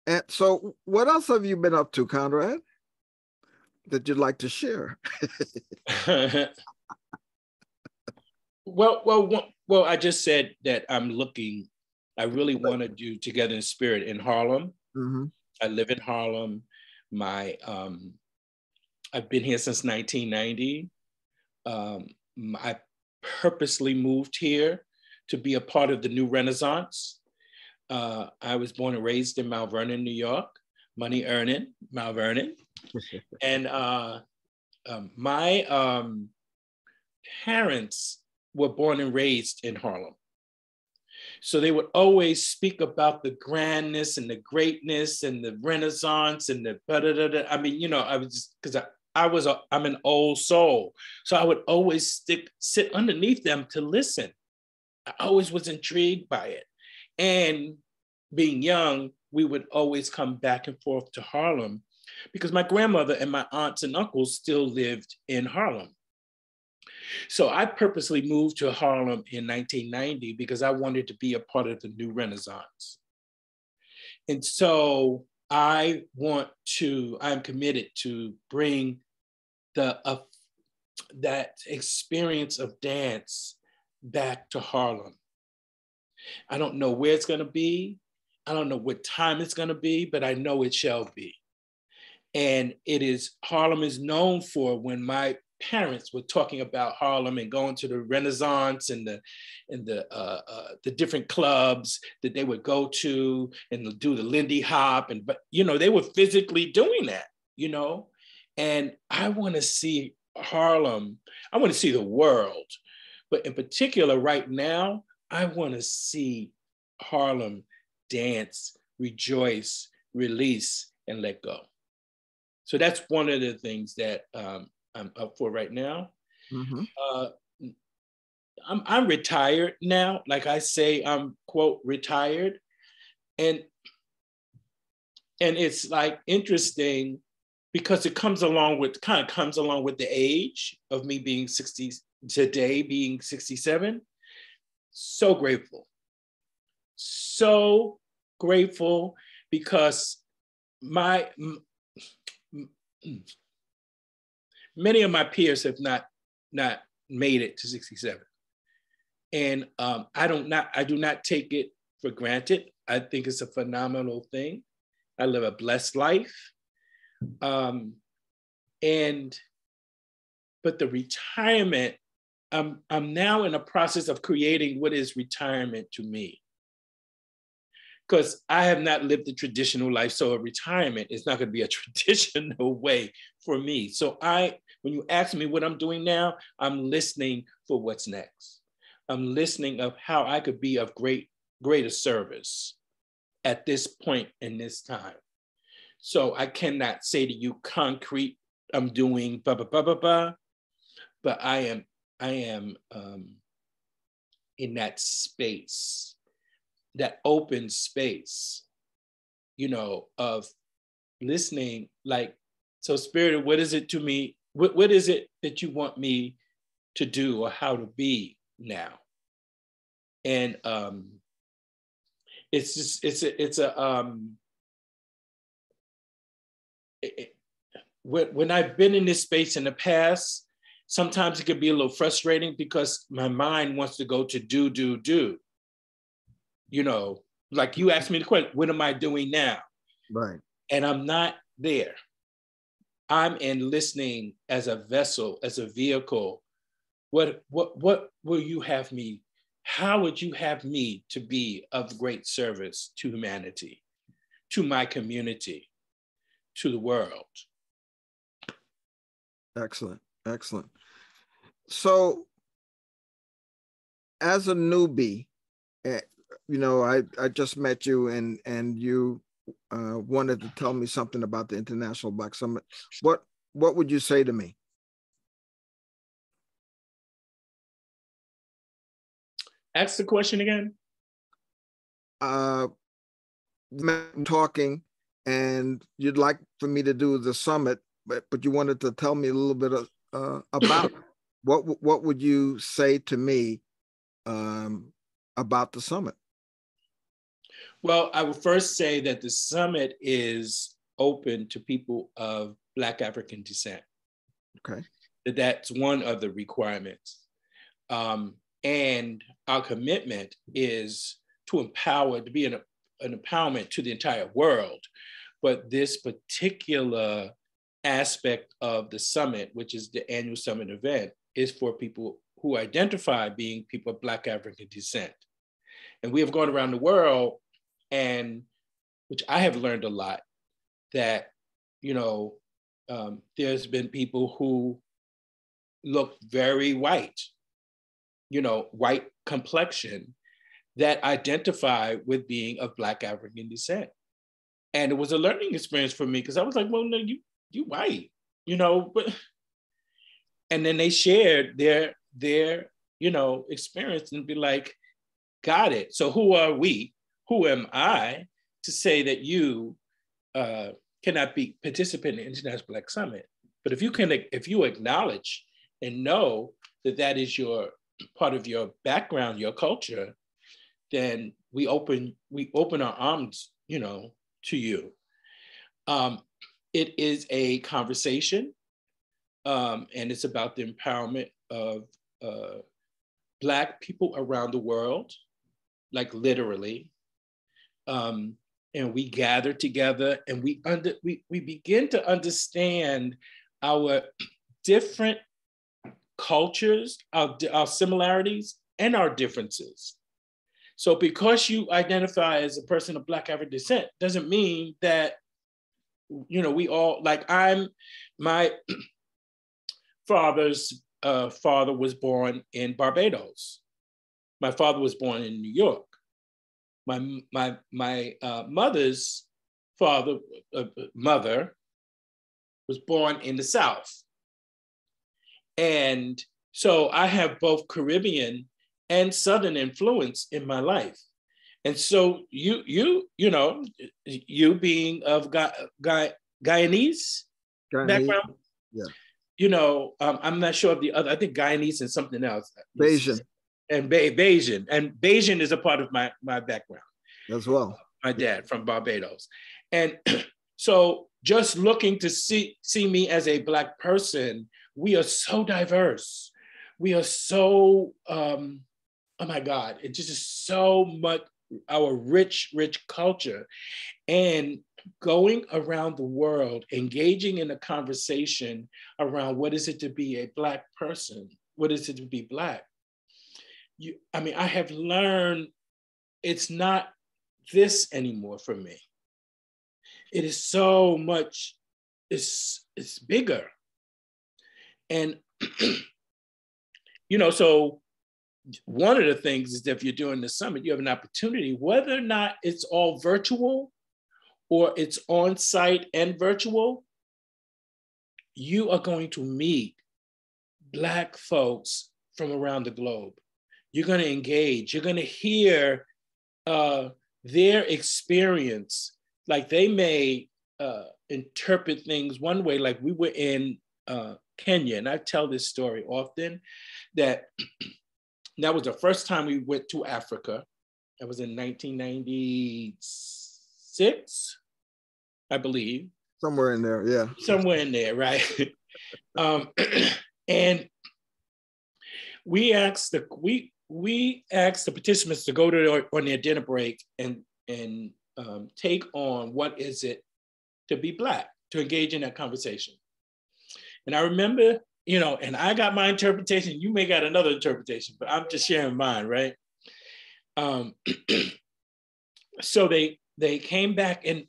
And so, what else have you been up to, Conrad, that you'd like to share? well, well, well. I just said that I'm looking. I really want to do Together in Spirit in Harlem. Mm-hmm. I live in Harlem. My um, I've been here since 1990. Um, I purposely moved here to be a part of the new Renaissance. Uh, I was born and raised in Mount Vernon, New York, money earning, Mount Vernon. and uh, um, my um, parents were born and raised in Harlem. So they would always speak about the grandness and the greatness and the Renaissance and the da da da. I mean, you know, I was just because I, was a, I'm an old soul. So I would always stick, sit underneath them to listen. I always was intrigued by it. And being young, we would always come back and forth to Harlem because my grandmother and my aunts and uncles still lived in Harlem. So I purposely moved to Harlem in 1990 because I wanted to be a part of the new Renaissance. And so I want to, I'm committed to bring the uh, that experience of dance back to Harlem. I don't know where it's going to be. I don't know what time it's going to be, but I know it shall be. And it is Harlem is known for when my parents were talking about Harlem and going to the Renaissance and the and the uh, uh, the different clubs that they would go to and do the Lindy Hop and but you know they were physically doing that, you know, and I want to see Harlem. I want to see the world, but in particular, right now, I want to see Harlem dance, rejoice, release, and let go. So that's one of the things that um, I'm up for right now. Mm-hmm. Uh, I'm, I'm retired now. Like I say, I'm quote retired, and and it's like interesting because it comes along with kind of comes along with the age of me being 60 today being 67 so grateful so grateful because my many of my peers have not not made it to 67 and um, i don't not i do not take it for granted. I think it's a phenomenal thing. I live a blessed life. Um, and but the retirement I'm, I'm now in a process of creating what is retirement to me because I have not lived the traditional life. So a retirement is not going to be a traditional way for me. So I, when you ask me what I'm doing now, I'm listening for what's next. I'm listening of how I could be of great, greater service at this point in this time. So I cannot say to you concrete, I'm doing blah, blah, blah, blah, blah, but I am, I am um, in that space that open space, you know, of listening, like, so spirit, what is it to me? What, what is it that you want me to do or how to be now? And um, it's just, it's a, it's a, um, it, when, when I've been in this space in the past, sometimes it can be a little frustrating because my mind wants to go to do, do, do. You know, like you asked me the question, what am I doing now? Right. And I'm not there. I'm in listening as a vessel, as a vehicle. What what what will you have me? How would you have me to be of great service to humanity, to my community, to the world? Excellent. Excellent. So as a newbie, eh, you know, I, I just met you and and you uh, wanted to tell me something about the International Black Summit. What what would you say to me? Ask the question again. Uh, talking, and you'd like for me to do the summit, but but you wanted to tell me a little bit of, uh, about what what would you say to me um, about the summit? Well, I would first say that the summit is open to people of Black African descent. Okay. That's one of the requirements. Um, and our commitment is to empower, to be an, an empowerment to the entire world. But this particular aspect of the summit, which is the annual summit event, is for people who identify being people of Black African descent. And we have gone around the world and which I have learned a lot that, you know, um, there's been people who look very white, you know, white complexion that identify with being of Black African descent. And it was a learning experience for me because I was like, well, no, you you white, you know, and then they shared their their, you know, experience and be like, got it. So who are we? Who am I to say that you uh, cannot be participant in the International Black Summit? But if you can, if you acknowledge and know that that is your part of your background, your culture, then we open we open our arms, you know, to you. Um, it is a conversation, um, and it's about the empowerment of uh, Black people around the world, like literally, um, and we gather together and we under we, we begin to understand our different cultures, our, our similarities, and our differences. So because you identify as a person of Black African descent doesn't mean that, you know, we all, like I'm, my father's uh, father was born in Barbados. My father was born in New York my my my uh, mother's father uh, mother was born in the South, and so I have both Caribbean and Southern influence in my life. And so you you you know you being of Guy, Guy, Guyanese, Guyanese background, yeah. You know, um, I'm not sure of the other. I think Guyanese and something else. Bajan and Bajan. And Bajan is a part of my, my background. As well. My dad from Barbados. And so just looking to see, see me as a Black person, we are so diverse. We are so, um, oh my God, it's just is so much our rich, rich culture. And going around the world, engaging in a conversation around what is it to be a Black person? What is it to be Black? You, I mean, I have learned it's not this anymore for me. It is so much, it's, it's bigger. And, you know, so one of the things is that if you're doing the summit, you have an opportunity, whether or not it's all virtual or it's on site and virtual, you are going to meet Black folks from around the globe you're going to engage, you're going to hear uh, their experience. Like they may uh, interpret things one way, like we were in uh, Kenya, and I tell this story often that that was the first time we went to Africa. That was in 1996, I believe. Somewhere in there, yeah. Somewhere in there, right? um, and we asked the we we asked the participants to go to their, on their dinner break and and um, take on what is it to be black, to engage in that conversation. And I remember, you know, and I got my interpretation. You may got another interpretation, but I'm just sharing mine, right? Um, so they they came back and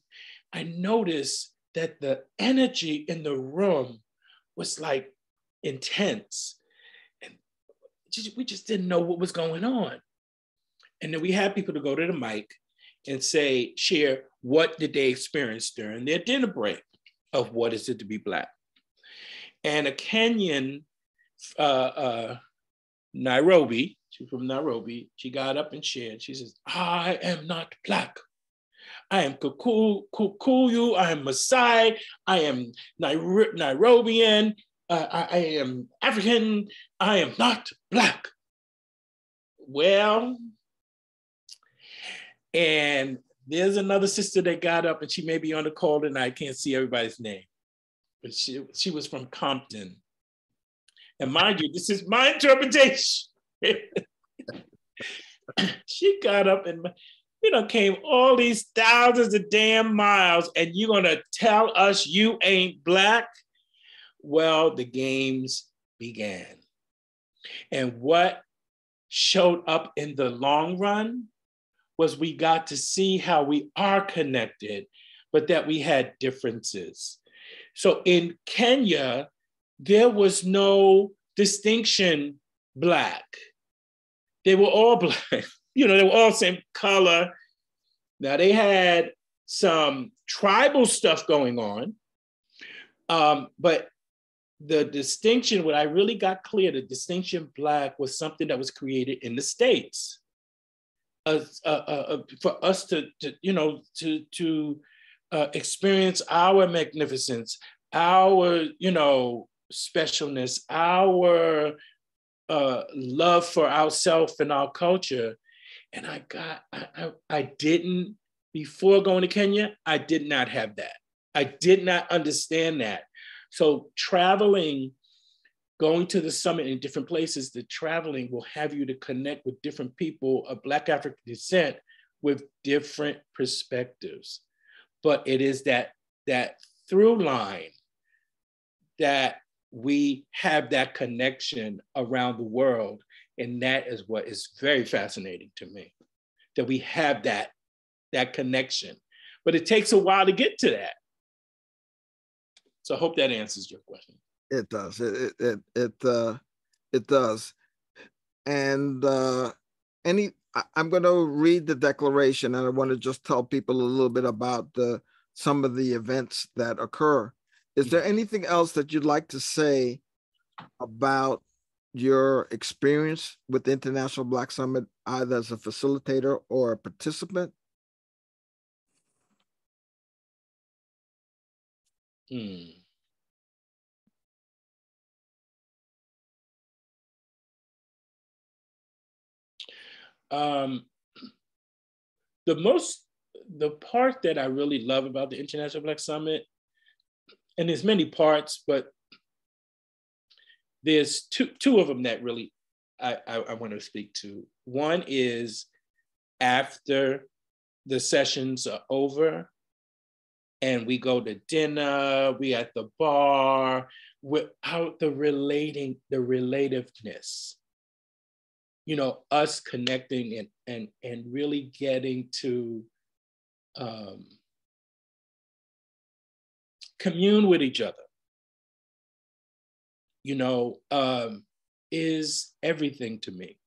I noticed that the energy in the room was like intense. Just, we just didn't know what was going on. And then we had people to go to the mic and say, share what did they experience during their dinner break of what is it to be Black. And a Kenyan, uh, uh, Nairobi, she's from Nairobi, she got up and shared, she says, I am not Black. I am Kikuyu, I am Maasai, I am Nairobian, uh, I, I am African, I am not Black. Well, and there's another sister that got up and she may be on the call tonight. I can't see everybody's name, but she, she was from Compton. And mind you, this is my interpretation. she got up and you know came all these thousands of damn miles, and you're gonna tell us you ain't black? Well, the games began. And what showed up in the long run was we got to see how we are connected, but that we had differences. So in Kenya, there was no distinction black. They were all black. You know, they were all same color. Now they had some tribal stuff going on, um, but the distinction, what I really got clear, the distinction black was something that was created in the States uh, uh, uh, for us to, to, you know, to, to uh, experience our magnificence, our, you know, specialness, our uh, love for ourself and our culture. And I got, I, I, I didn't, before going to Kenya, I did not have that. I did not understand that. So traveling going to the summit in different places, the traveling will have you to connect with different people of Black African descent with different perspectives. But it is that, that through line that we have that connection around the world. And that is what is very fascinating to me, that we have that, that connection. But it takes a while to get to that. So I hope that answers your question. It does. It it it it, uh, it does. And uh, any, I, I'm going to read the declaration, and I want to just tell people a little bit about the some of the events that occur. Is there anything else that you'd like to say about your experience with the International Black Summit, either as a facilitator or a participant? Hmm. Um, the most, the part that I really love about the International Black Summit, and there's many parts, but there's two, two of them that really I, I, I want to speak to. One is after the sessions are over and we go to dinner, we at the bar, without the relating, the relativeness. You know us connecting and and and really getting to um, commune with each other. You know um, is everything to me.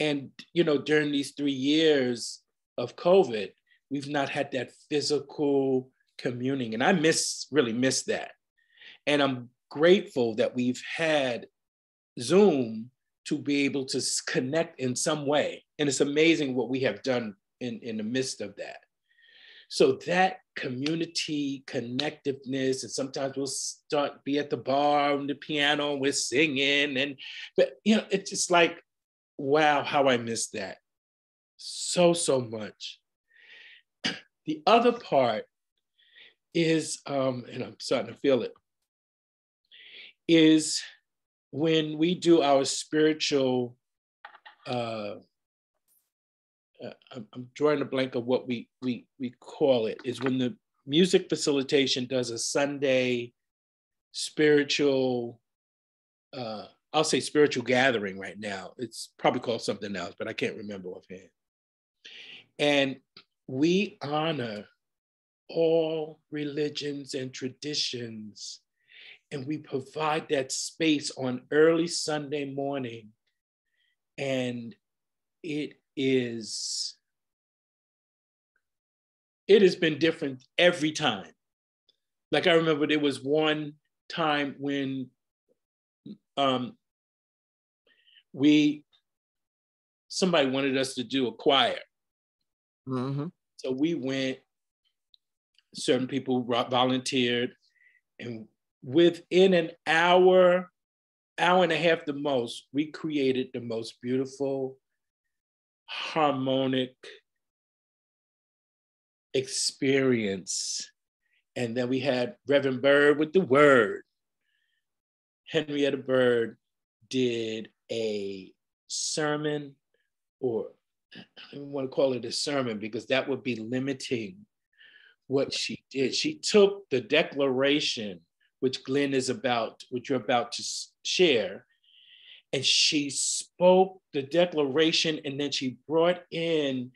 And you know during these three years of covid we've not had that physical communing and i miss really miss that and i'm grateful that we've had zoom to be able to connect in some way. And it's amazing what we have done in, in the midst of that. So that community connectiveness, and sometimes we'll start be at the bar on the piano we're singing, and but you know, it's just like, wow, how I miss that so so much. The other part is, um, and I'm starting to feel it, is when we do our spiritual uh, uh, I'm, I'm drawing a blank of what we we we call it is when the music facilitation does a Sunday spiritual uh, I'll say spiritual gathering right now. It's probably called something else, but I can't remember offhand. And we honor all religions and traditions, and we provide that space on early Sunday morning. And it is, it has been different every time. Like I remember there was one time when um, we somebody wanted us to do a choir. Mm-hmm. So we went, certain people volunteered, and within an hour, hour and a half the most, we created the most beautiful, harmonic experience. And then we had Reverend Bird with the word. Henrietta Bird did a sermon, or I don't want to call it a sermon because that would be limiting what she did. She took the declaration, which Glenn is about, which you're about to share, and she spoke the declaration, and then she brought in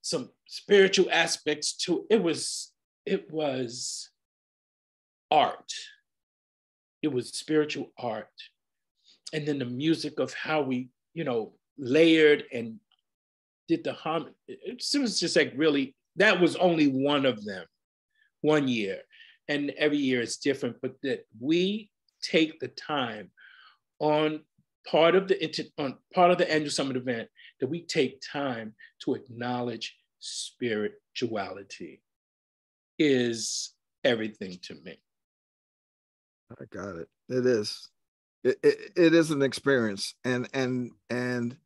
some spiritual aspects to it. Was it was art. It was spiritual art and then the music of how we, you know, layered and did the harmony. It was just like really, that was only one of them, one year. And every year is different, but that we take the time on part of the on part of the annual summit event that we take time to acknowledge spirituality is everything to me. I got it. It is it, it, it is an experience and and and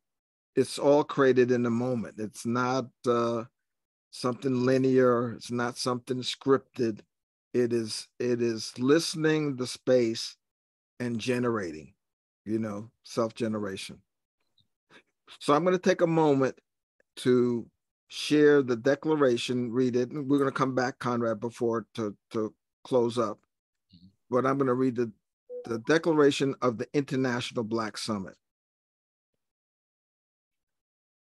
it's all created in the moment. It's not uh, something linear. It's not something scripted. It is it is listening the space and generating you know self generation so i'm going to take a moment to share the declaration read it and we're going to come back conrad before to to close up. Mm-hmm. but i'm going to read the the declaration of the International Black Summit.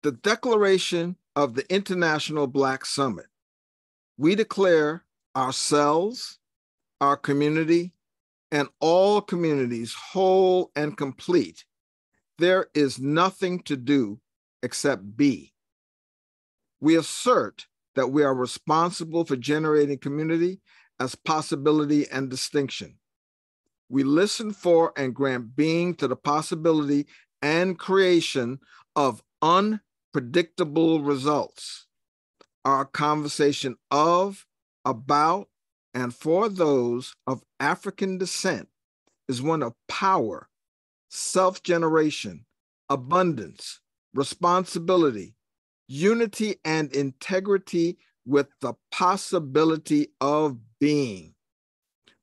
The declaration of the International Black Summit. We declare ourselves, our community, and all communities whole and complete. There is nothing to do except be. We assert that we are responsible for generating community as possibility and distinction we listen for and grant being to the possibility and creation of unpredictable results. Our conversation of, about, and for those of African descent is one of power, self generation, abundance, responsibility, unity, and integrity with the possibility of being.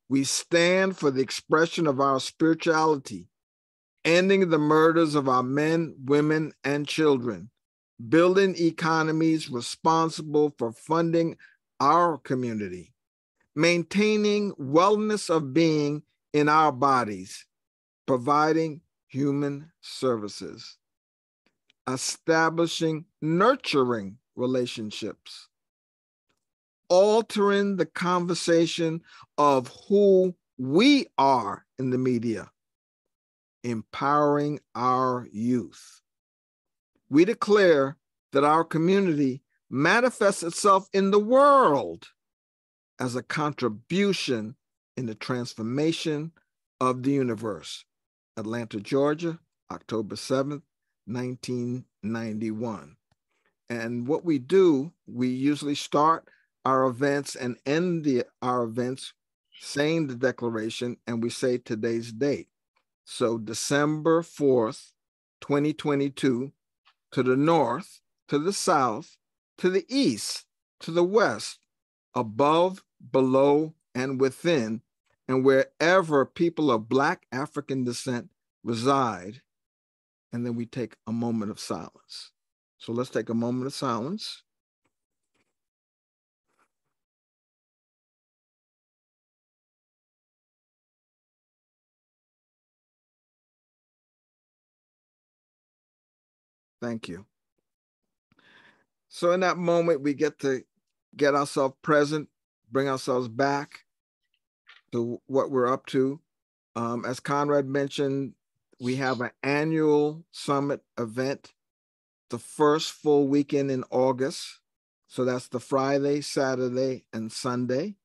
We stand for the expression of our spirituality, ending the murders of our men, women, and children, building economies responsible for funding our community, maintaining wellness of being in our bodies, providing human services, establishing nurturing relationships, altering the conversation of who we are in the media, empowering our youth. We declare that our community manifests itself in the world as a contribution in the transformation of the universe. Atlanta, Georgia, October 7th, 1991. And what we do, we usually start our events and end the, our events saying the declaration and we say today's date. So December 4th, 2022, to the north, to the south, to the east, to the west, above, below, and within, and wherever people of Black African descent reside. and then we take a moment of silence. So let's take a moment of silence. Thank you. So in that moment, we get to get ourselves present, bring ourselves back to what we're up to. Um, as Conrad mentioned, we have an annual summit event the first full weekend in August. So that's the Friday, Saturday, and Sunday.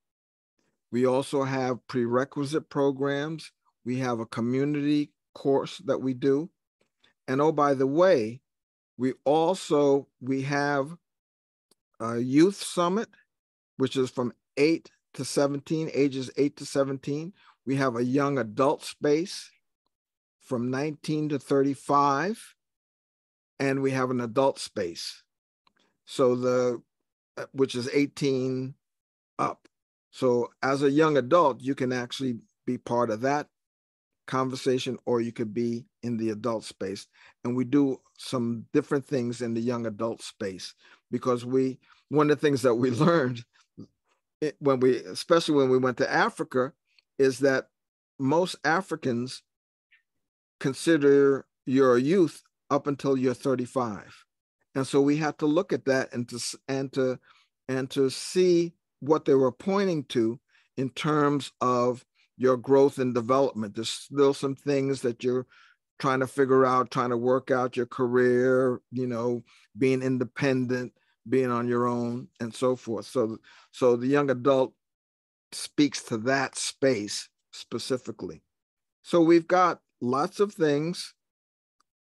We also have prerequisite programs. We have a community course that we do. And oh, by the way, we also we have a youth summit, which is from 8 to 17, ages 8 to 17. We have a young adult space from 19 to 35, and we have an adult space. So the uh, which is 18 up. So as a young adult, you can actually be part of that conversation or you could be in the adult space. And we do some different things in the young adult space because we one of the things that we learned eh, when we especially when we went to africa is that most africans consider your youth up until you're 35 and so we had to look at that and to and to and to see what they were pointing to in terms of your growth and development. There's still some things that you're trying to figure out, trying to work out your career, you know, being independent, being on your own, and so forth. So, so the young adult speaks to that space specifically. So we've got lots of things.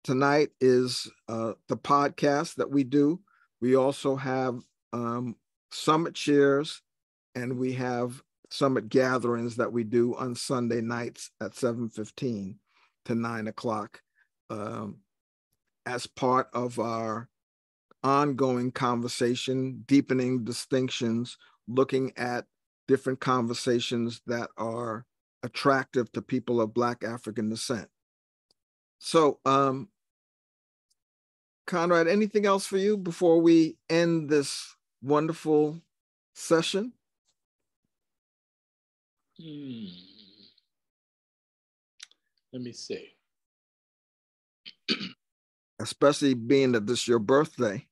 Tonight is uh, the podcast that we do. We also have um, summit shares, and we have summit gatherings that we do on Sunday nights at 7:15 to 9 o'clock um, as part of our ongoing conversation, deepening distinctions, looking at different conversations that are attractive to people of Black African descent. So, um, Conrad, anything else for you before we end this wonderful session? Hmm. Let me see. Especially being that this is your birthday.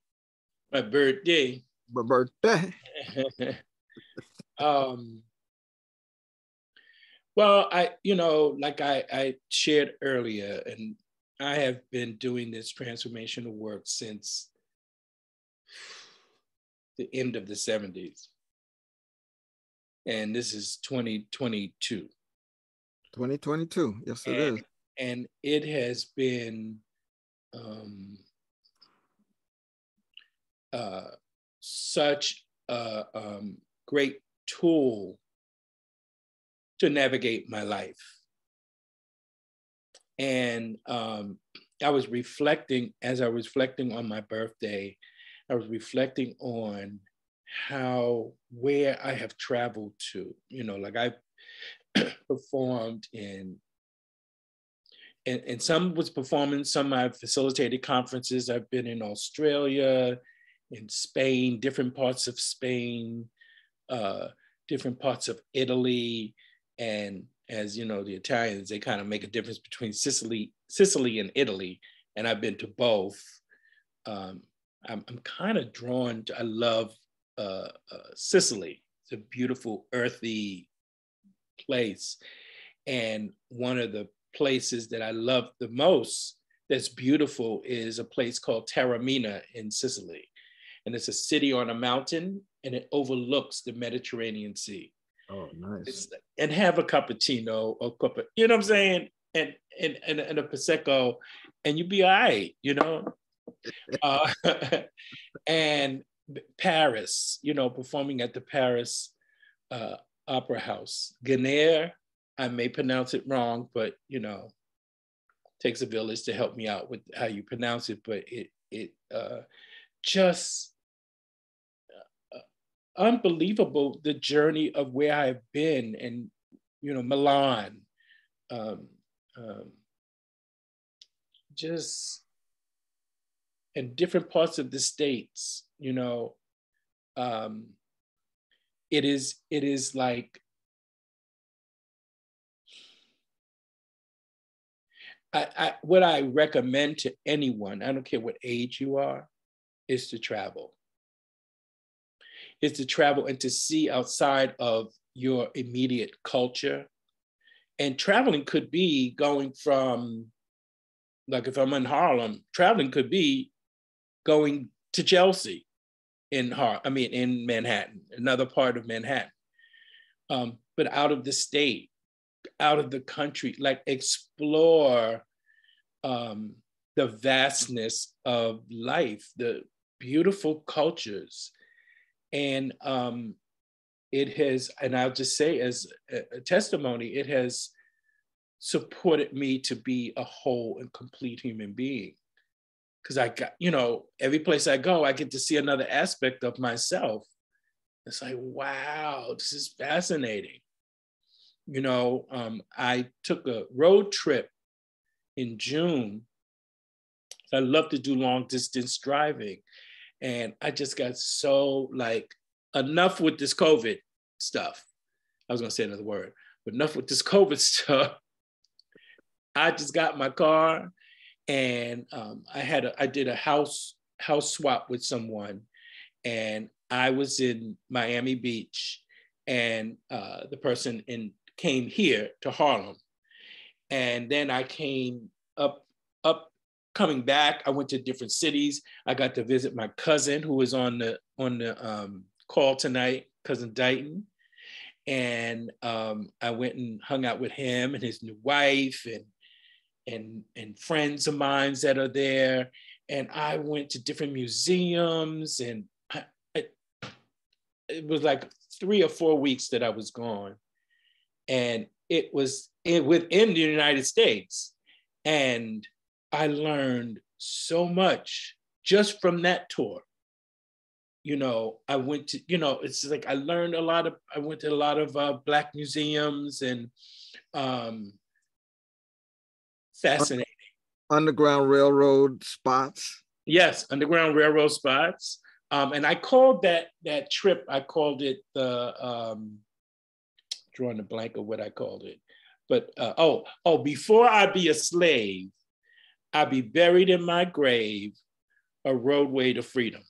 My birthday. My birthday. um, well, I, you know, like I, I shared earlier, and I have been doing this transformational work since the end of the 70s and this is 2022. 2022, yes, it and, is. And it has been um, uh, such a um, great tool to navigate my life. And um, I was reflecting, as I was reflecting on my birthday, I was reflecting on how where I have traveled to. You know, like I performed in and, and some was performing, some I've facilitated conferences. I've been in Australia, in Spain, different parts of Spain, uh, different parts of Italy, and as you know, the Italians, they kind of make a difference between Sicily, Sicily and Italy, and I've been to both. Um, I'm, I'm kind of drawn to, I love uh, uh, Sicily. It's a beautiful, earthy place. And one of the places that I love the most that's beautiful is a place called Taormina in Sicily. And it's a city on a mountain and it overlooks the Mediterranean Sea. Oh, nice. It's, and have a cappuccino or cup of, you know what I'm saying? And, and, and, and a Prosecco and you be all right, you know? uh, and Paris, you know, performing at the Paris uh, Opera House. Ganer, I may pronounce it wrong, but you know, takes a village to help me out with how you pronounce it. But it it uh, just uh, unbelievable the journey of where I've been, and you know, Milan. Um, um, just in different parts of the states, you know, um, it is it is like I, I, what I recommend to anyone, I don't care what age you are, is to travel. Is to travel and to see outside of your immediate culture. And traveling could be going from, like if I'm in Harlem, traveling could be going to Chelsea in Har, I mean in Manhattan, another part of Manhattan. Um, but out of the state, out of the country, like explore um, the vastness of life, the beautiful cultures. And um, it has, and I'll just say as a, a testimony, it has supported me to be a whole and complete human being. Because I got, you know, every place I go, I get to see another aspect of myself. It's like, wow, this is fascinating. You know, um, I took a road trip in June. I love to do long distance driving. And I just got so like, enough with this COVID stuff. I was gonna say another word, but enough with this COVID stuff. I just got my car and um, I had a, I did a house house swap with someone and I was in Miami Beach and uh, the person in came here to Harlem and then I came up up coming back. I went to different cities. I got to visit my cousin who was on the on the um, call tonight, cousin Dighton, and um, I went and hung out with him and his new wife and and and friends of mine that are there. And I went to different museums and I, it, it was like three or four weeks that I was gone. And it was in, within the United States. And I learned so much just from that tour. You know, I went to, you know, it's like I learned a lot of, I went to a lot of uh, Black museums and um, fascinating. Underground Railroad spots. Yes, Underground Railroad spots. Um, and I called that that trip, I called it the, um, drawing a blank of what I called it. But uh, oh, oh, before I be a slave, I be buried in my grave, a roadway to freedom.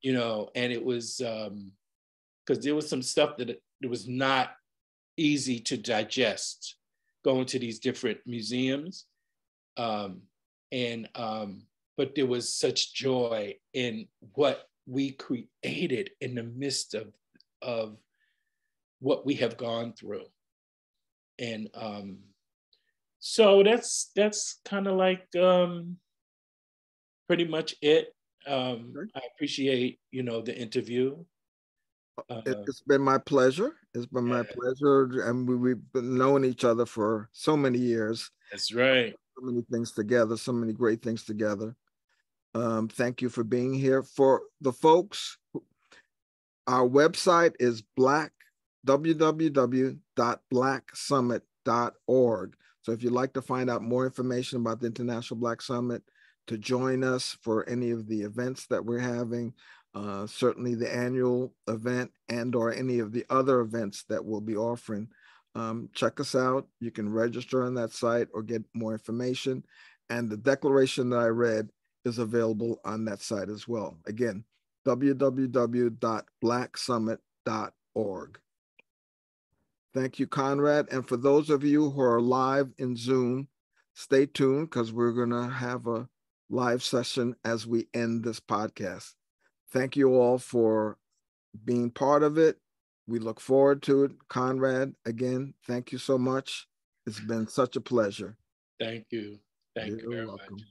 You know, and it was because um, there was some stuff that it, it was not easy to digest going to these different museums. Um, and um, but there was such joy in what we created in the midst of of what we have gone through and um, so that's that's kind of like um, pretty much it. Um, I appreciate you know the interview. Uh, it's been my pleasure. It's been yeah. my pleasure, and we, we've been knowing each other for so many years. That's right. So many things together, so many great things together. Um, thank you for being here. For the folks, our website is black www.blacksummit.org. So if you'd like to find out more information about the International Black Summit, to join us for any of the events that we're having, uh, certainly the annual event and or any of the other events that we'll be offering, um, check us out. You can register on that site or get more information. And the declaration that I read is available on that site as well. Again, www.blacksummit.org. Thank you, Conrad. And for those of you who are live in Zoom, stay tuned because we're going to have a live session as we end this podcast. Thank you all for being part of it. We look forward to it. Conrad, again, thank you so much. It's been such a pleasure. Thank you. Thank You're you very welcome. much.